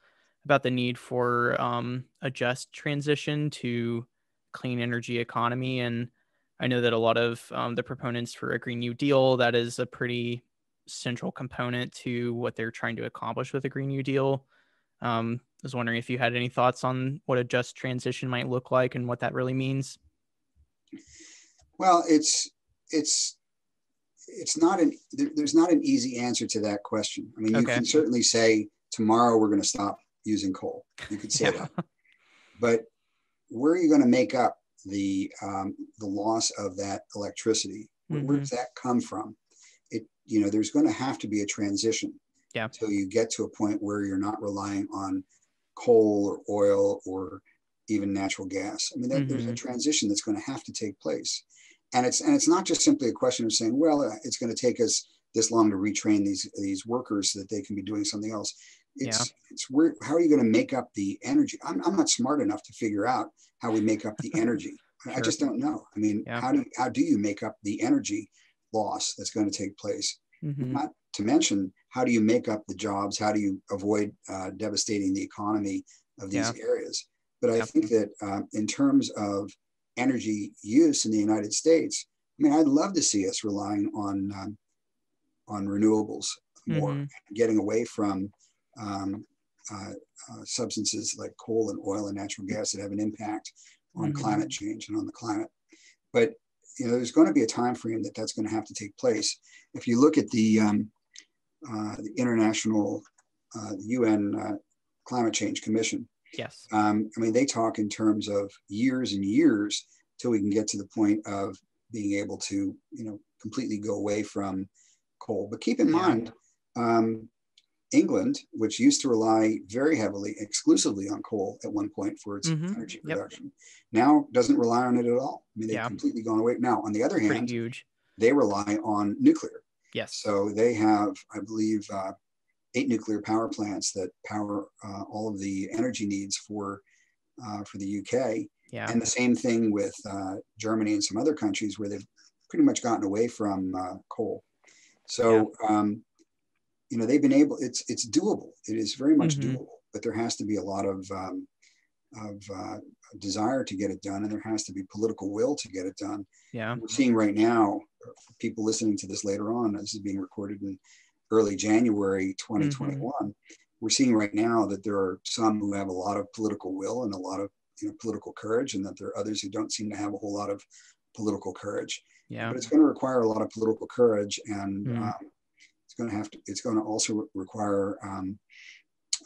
about the need for um, a just transition to clean energy economy. And I know that a lot of um, the proponents for a Green New Deal, that is a pretty central component to what they're trying to accomplish with a Green New Deal. Um, I was wondering if you had any thoughts on what a just transition might look like and what that really means. Well, it's it's it's not an there, there's not an easy answer to that question. I mean, you can certainly say tomorrow we're going to stop using coal. You could say yeah. that, but where are you going to make up the um, the loss of that electricity? Mm-hmm. Where does that come from? It you know there's going to have to be a transition. Yeah. Until you get to a point where you're not relying on coal or oil or even natural gas. I mean, that, mm-hmm. there's a mm-hmm. transition that's going to have to take place and it's and it's not just simply a question of saying, well, uh, it's going to take us this long to retrain these these workers so that they can be doing something else. It's yeah. it's where how are you going to make up the energy? I'm I'm not smart enough to figure out how we make up the energy. sure. I just don't know. I mean, yeah. how do how do you make up the energy loss that's going to take place? Mm-hmm. Not to mention, how do you make up the jobs? How do you avoid uh, devastating the economy of these yeah. areas? But I think that uh, in terms of energy use in the United States, I mean, I'd love to see us relying on um, on renewables more, mm-hmm. getting away from um, uh, uh, substances like coal and oil and natural gas that have an impact on mm-hmm. climate change and on the climate. But you know, there's going to be a time frame that that's going to have to take place. If you look at the um, uh, the international UN uh, uh, Climate Change Commission, Yes. Um, I mean, they talk in terms of years and years till we can get to the point of being able to, you know, completely go away from coal. But keep in yeah. mind, um, England, which used to rely very heavily, exclusively on coal at one point for its mm-hmm. energy production, yep. now doesn't rely on it at all. I mean, they've yeah. completely gone away. Now, on the other hand, huge. they rely on nuclear. Yes. So they have, I believe, uh, eight nuclear power plants that power uh, all of the energy needs for uh, for the UK. Yeah. And the same thing with uh, Germany and some other countries where they've pretty much gotten away from uh, coal. So yeah. um, you know they've been able. It's it's doable. It is very much mm-hmm. doable, but there has to be a lot of um, of uh, desire to get it done, and there has to be political will to get it done. Yeah, we're seeing right now. People listening to this later on, this is being recorded in early January 2021, mm-hmm. we're seeing right now that there are some who have a lot of political will and a lot of you know, political courage, and that there are others who don't seem to have a whole lot of political courage. Yeah. But it's going to require a lot of political courage, and mm. um, it's going to have to. It's going to also require um,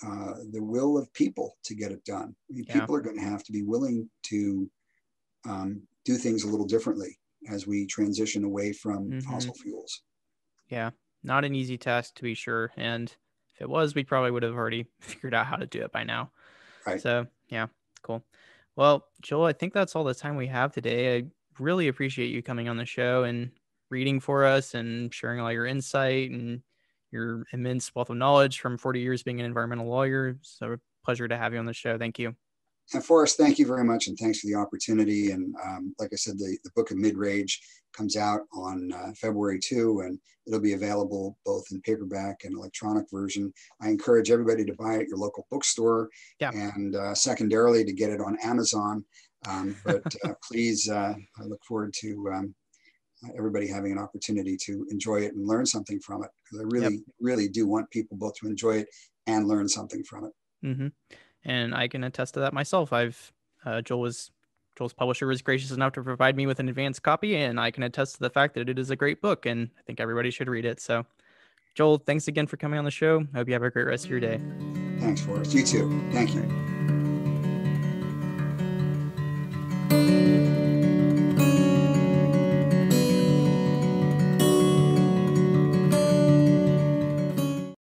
uh, the will of people to get it done. I mean, yeah. People are going to have to be willing to um, do things a little differently as we transition away from mm-hmm. fossil fuels. Yeah, not an easy task to be sure. And if it was, we probably would have already figured out how to do it by now. Right. So yeah, cool. Well, Joel, I think that's all the time we have today. I really appreciate you coming on the show and reading for us and sharing all your insight and your immense wealth of knowledge from 40 years being an environmental lawyer. So a pleasure to have you on the show. Thank you. And Forrest, thank you very much, and thanks for the opportunity. And um, like I said, the, the book Amid Rage comes out on uh, February 2, and it'll be available both in paperback and electronic version. I encourage everybody to buy it at your local bookstore, yeah. and uh, secondarily to get it on Amazon. Um, but uh, please, uh, I look forward to um, everybody having an opportunity to enjoy it and learn something from it. Because I really, yep. really do want people both to enjoy it and learn something from it. Mm-hmm and I can attest to that myself. I've uh, Joel was Joel's publisher was gracious enough to provide me with an advanced copy, and I can attest to the fact that it is a great book, and I think everybody should read it. So, Joel, thanks again for coming on the show. I hope you have a great rest of your day. Thanks, Forrest. You too. Thank you.